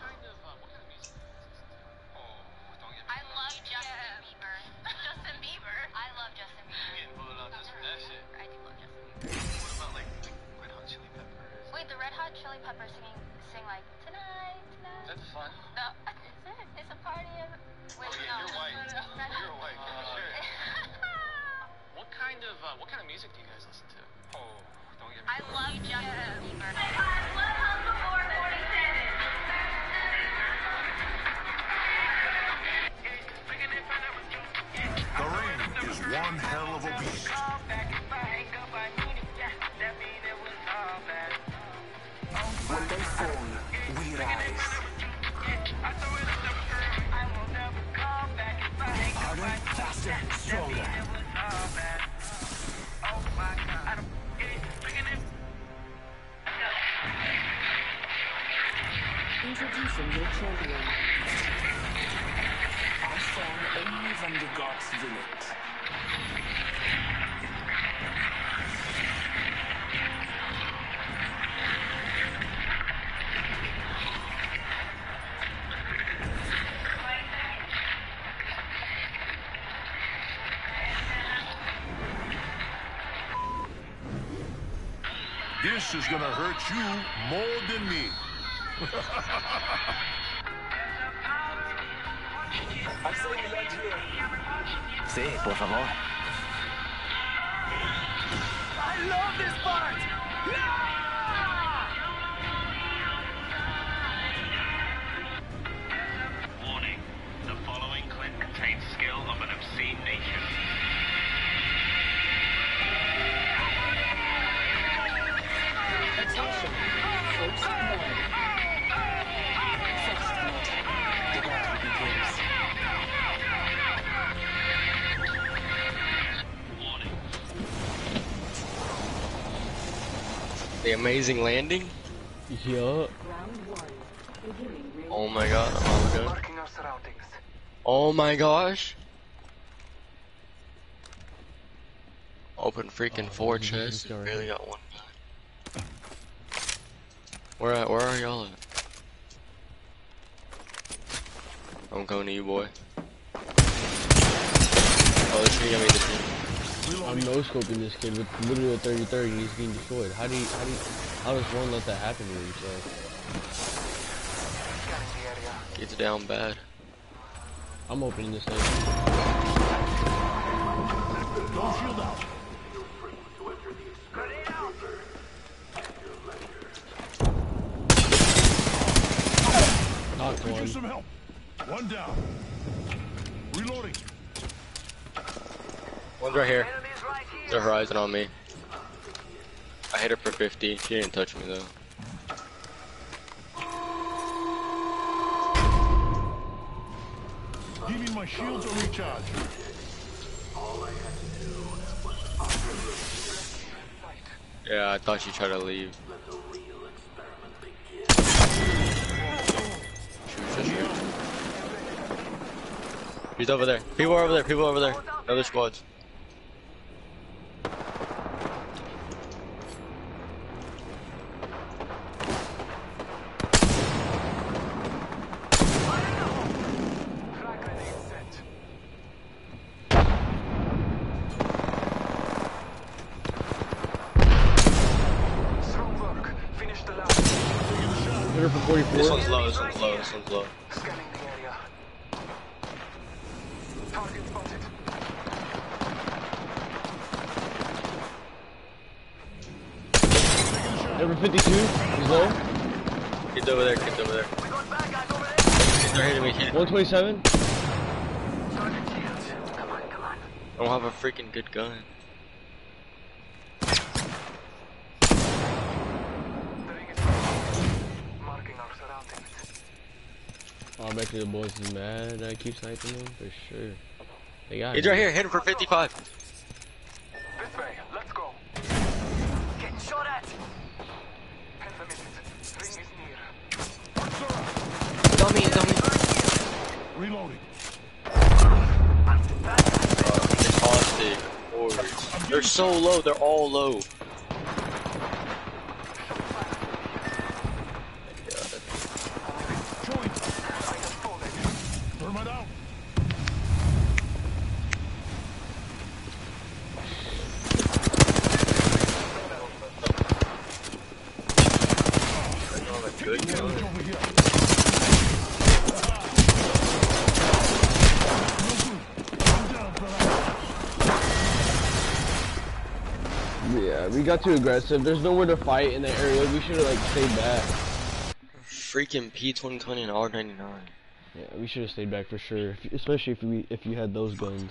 This is gonna hurt you more than me. I say we land here. Sí, por favor. Amazing landing? Yup. Round one. Beginning. Oh my god, I'm all good. Marking our surroundings. Oh my gosh. Open freaking four oh, chests. going Really got one guy. Where at? Where are y'all at? I'm coming to you, boy. Oh, this thing got me this thing. I'm no scoping this kid with literally a 30 30 he's getting destroyed. How do you, how do you, how does one let that happen to you, Scanning the area. Gets down bad. I'm opening this thing. Don't shield out. Knocked Could one. use some help. One down. Reloading. One's right here. The horizon on me hit her for 50. She didn't touch me though. Give me my recharge. Yeah, I thought she tried to leave. He's over there. People are over there. People are over there. Other squads. This one's low. This one's low. Scanning the area. Target spotted. Number 52. He's low. Kids over there. Kids over there. Kids are hitting me. Hit. 127. I don't have a freaking good gun. I bet you the boys is mad that I keep sniping them for sure. They got He's me. right here. Hit him for 55. This way. Let's go. Getting shot at. Ten minutes. Ring is near. Dummy, dummy. Reloading. Fantastic. Warriors. They're so low. They're all low. Join. Thermite out. Good gun. Over here. I'm down for that. Yeah, we got too aggressive. There's nowhere to fight in the area. We should have like stayed back. Freaking P2020 and R99. Yeah, we should have stayed back for sure. If, especially if we if you had those guns.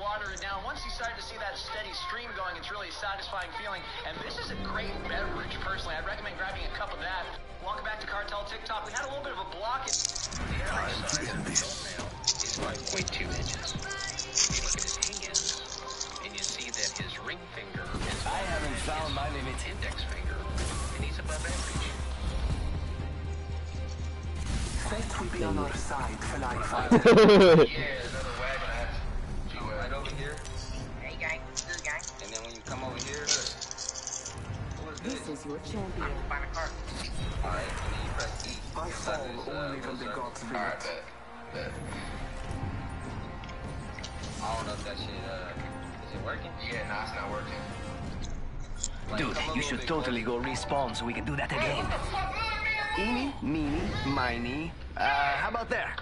water it down. Once you start to see that steady stream going, it's really a satisfying feeling. And this is a great beverage, personally. I'd recommend grabbing a cup of that. Welcome back to Cartel TikTok. We had a little bit of a blockage. He's five point two inches. You look at his hands, and you see that his ring finger is I haven't found my limit. Index finger, and he's above average. Fate will be on our side for life. Yeah, your champion. Find a car. Alright, and you press E. I fall this, uh, only when the what's gods will. Alright, bet. Bet. I don't know if that shit, uh, is it working? Yeah, nah, it's not working. Like, Dude, you should totally closer. go respawn so we can do that again. Eeny, meeny, miny. Uh, how about there?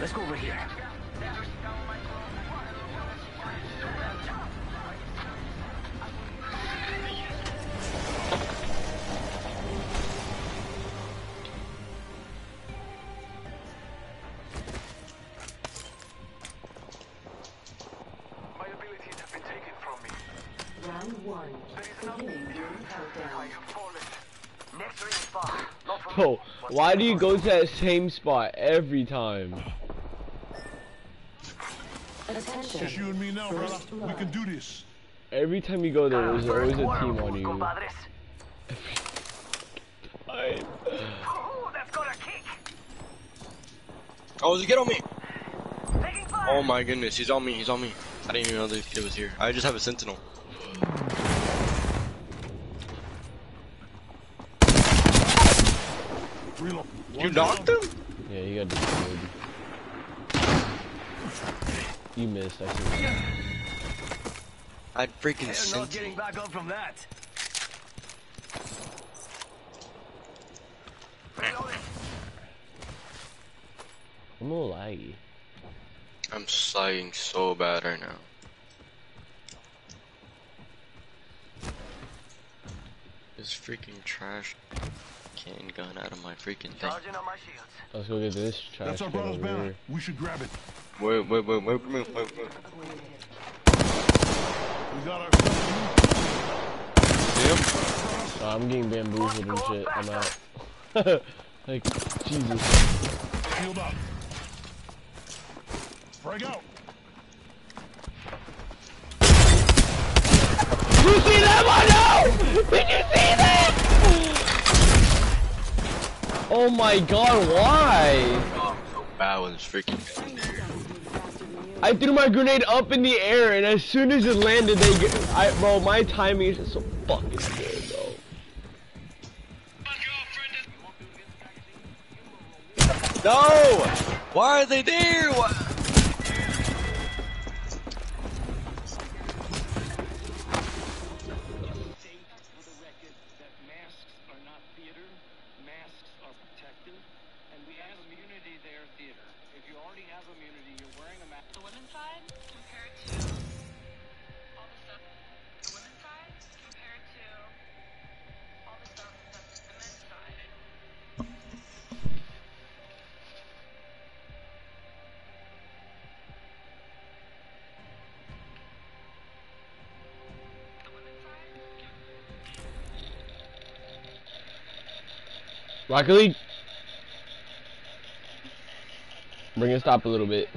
Let's go over here. Bro, why do you go to that same spot every time? Attention. Just you and me now, brother. We can do this. Every time you go there, there's always a team on you. compadres. I- Ooh, that's kick. Oh, get on me! Oh my goodness, he's on me, he's on me. I didn't even know this kid was here. I just have a sentinel. You knocked him? Yeah, you got destroyed. You missed, I see. I freaking They're not getting back up from that. I'm a little laggy. I'm sliding so bad right now. This freaking trash can gun out of my freaking thing. Charging on my shields. Let's go get this trash That's our can brother's banner. here. We should grab it. Wait, wait, wait, wait for me, wait, wait. We got our. Oh, I'm getting bamboozled and shit. I'm out. like, Jesus. Shield up. Frag out. Did you see that one? No! Did you see that? Oh my god, why? Oh, so bad with this freaking. I threw my grenade up in the air, and as soon as it landed, they get. I, bro, my timing is just so fucking good, bro. No! Why are they there? Why? Rocket League. Bring it stop a little bit.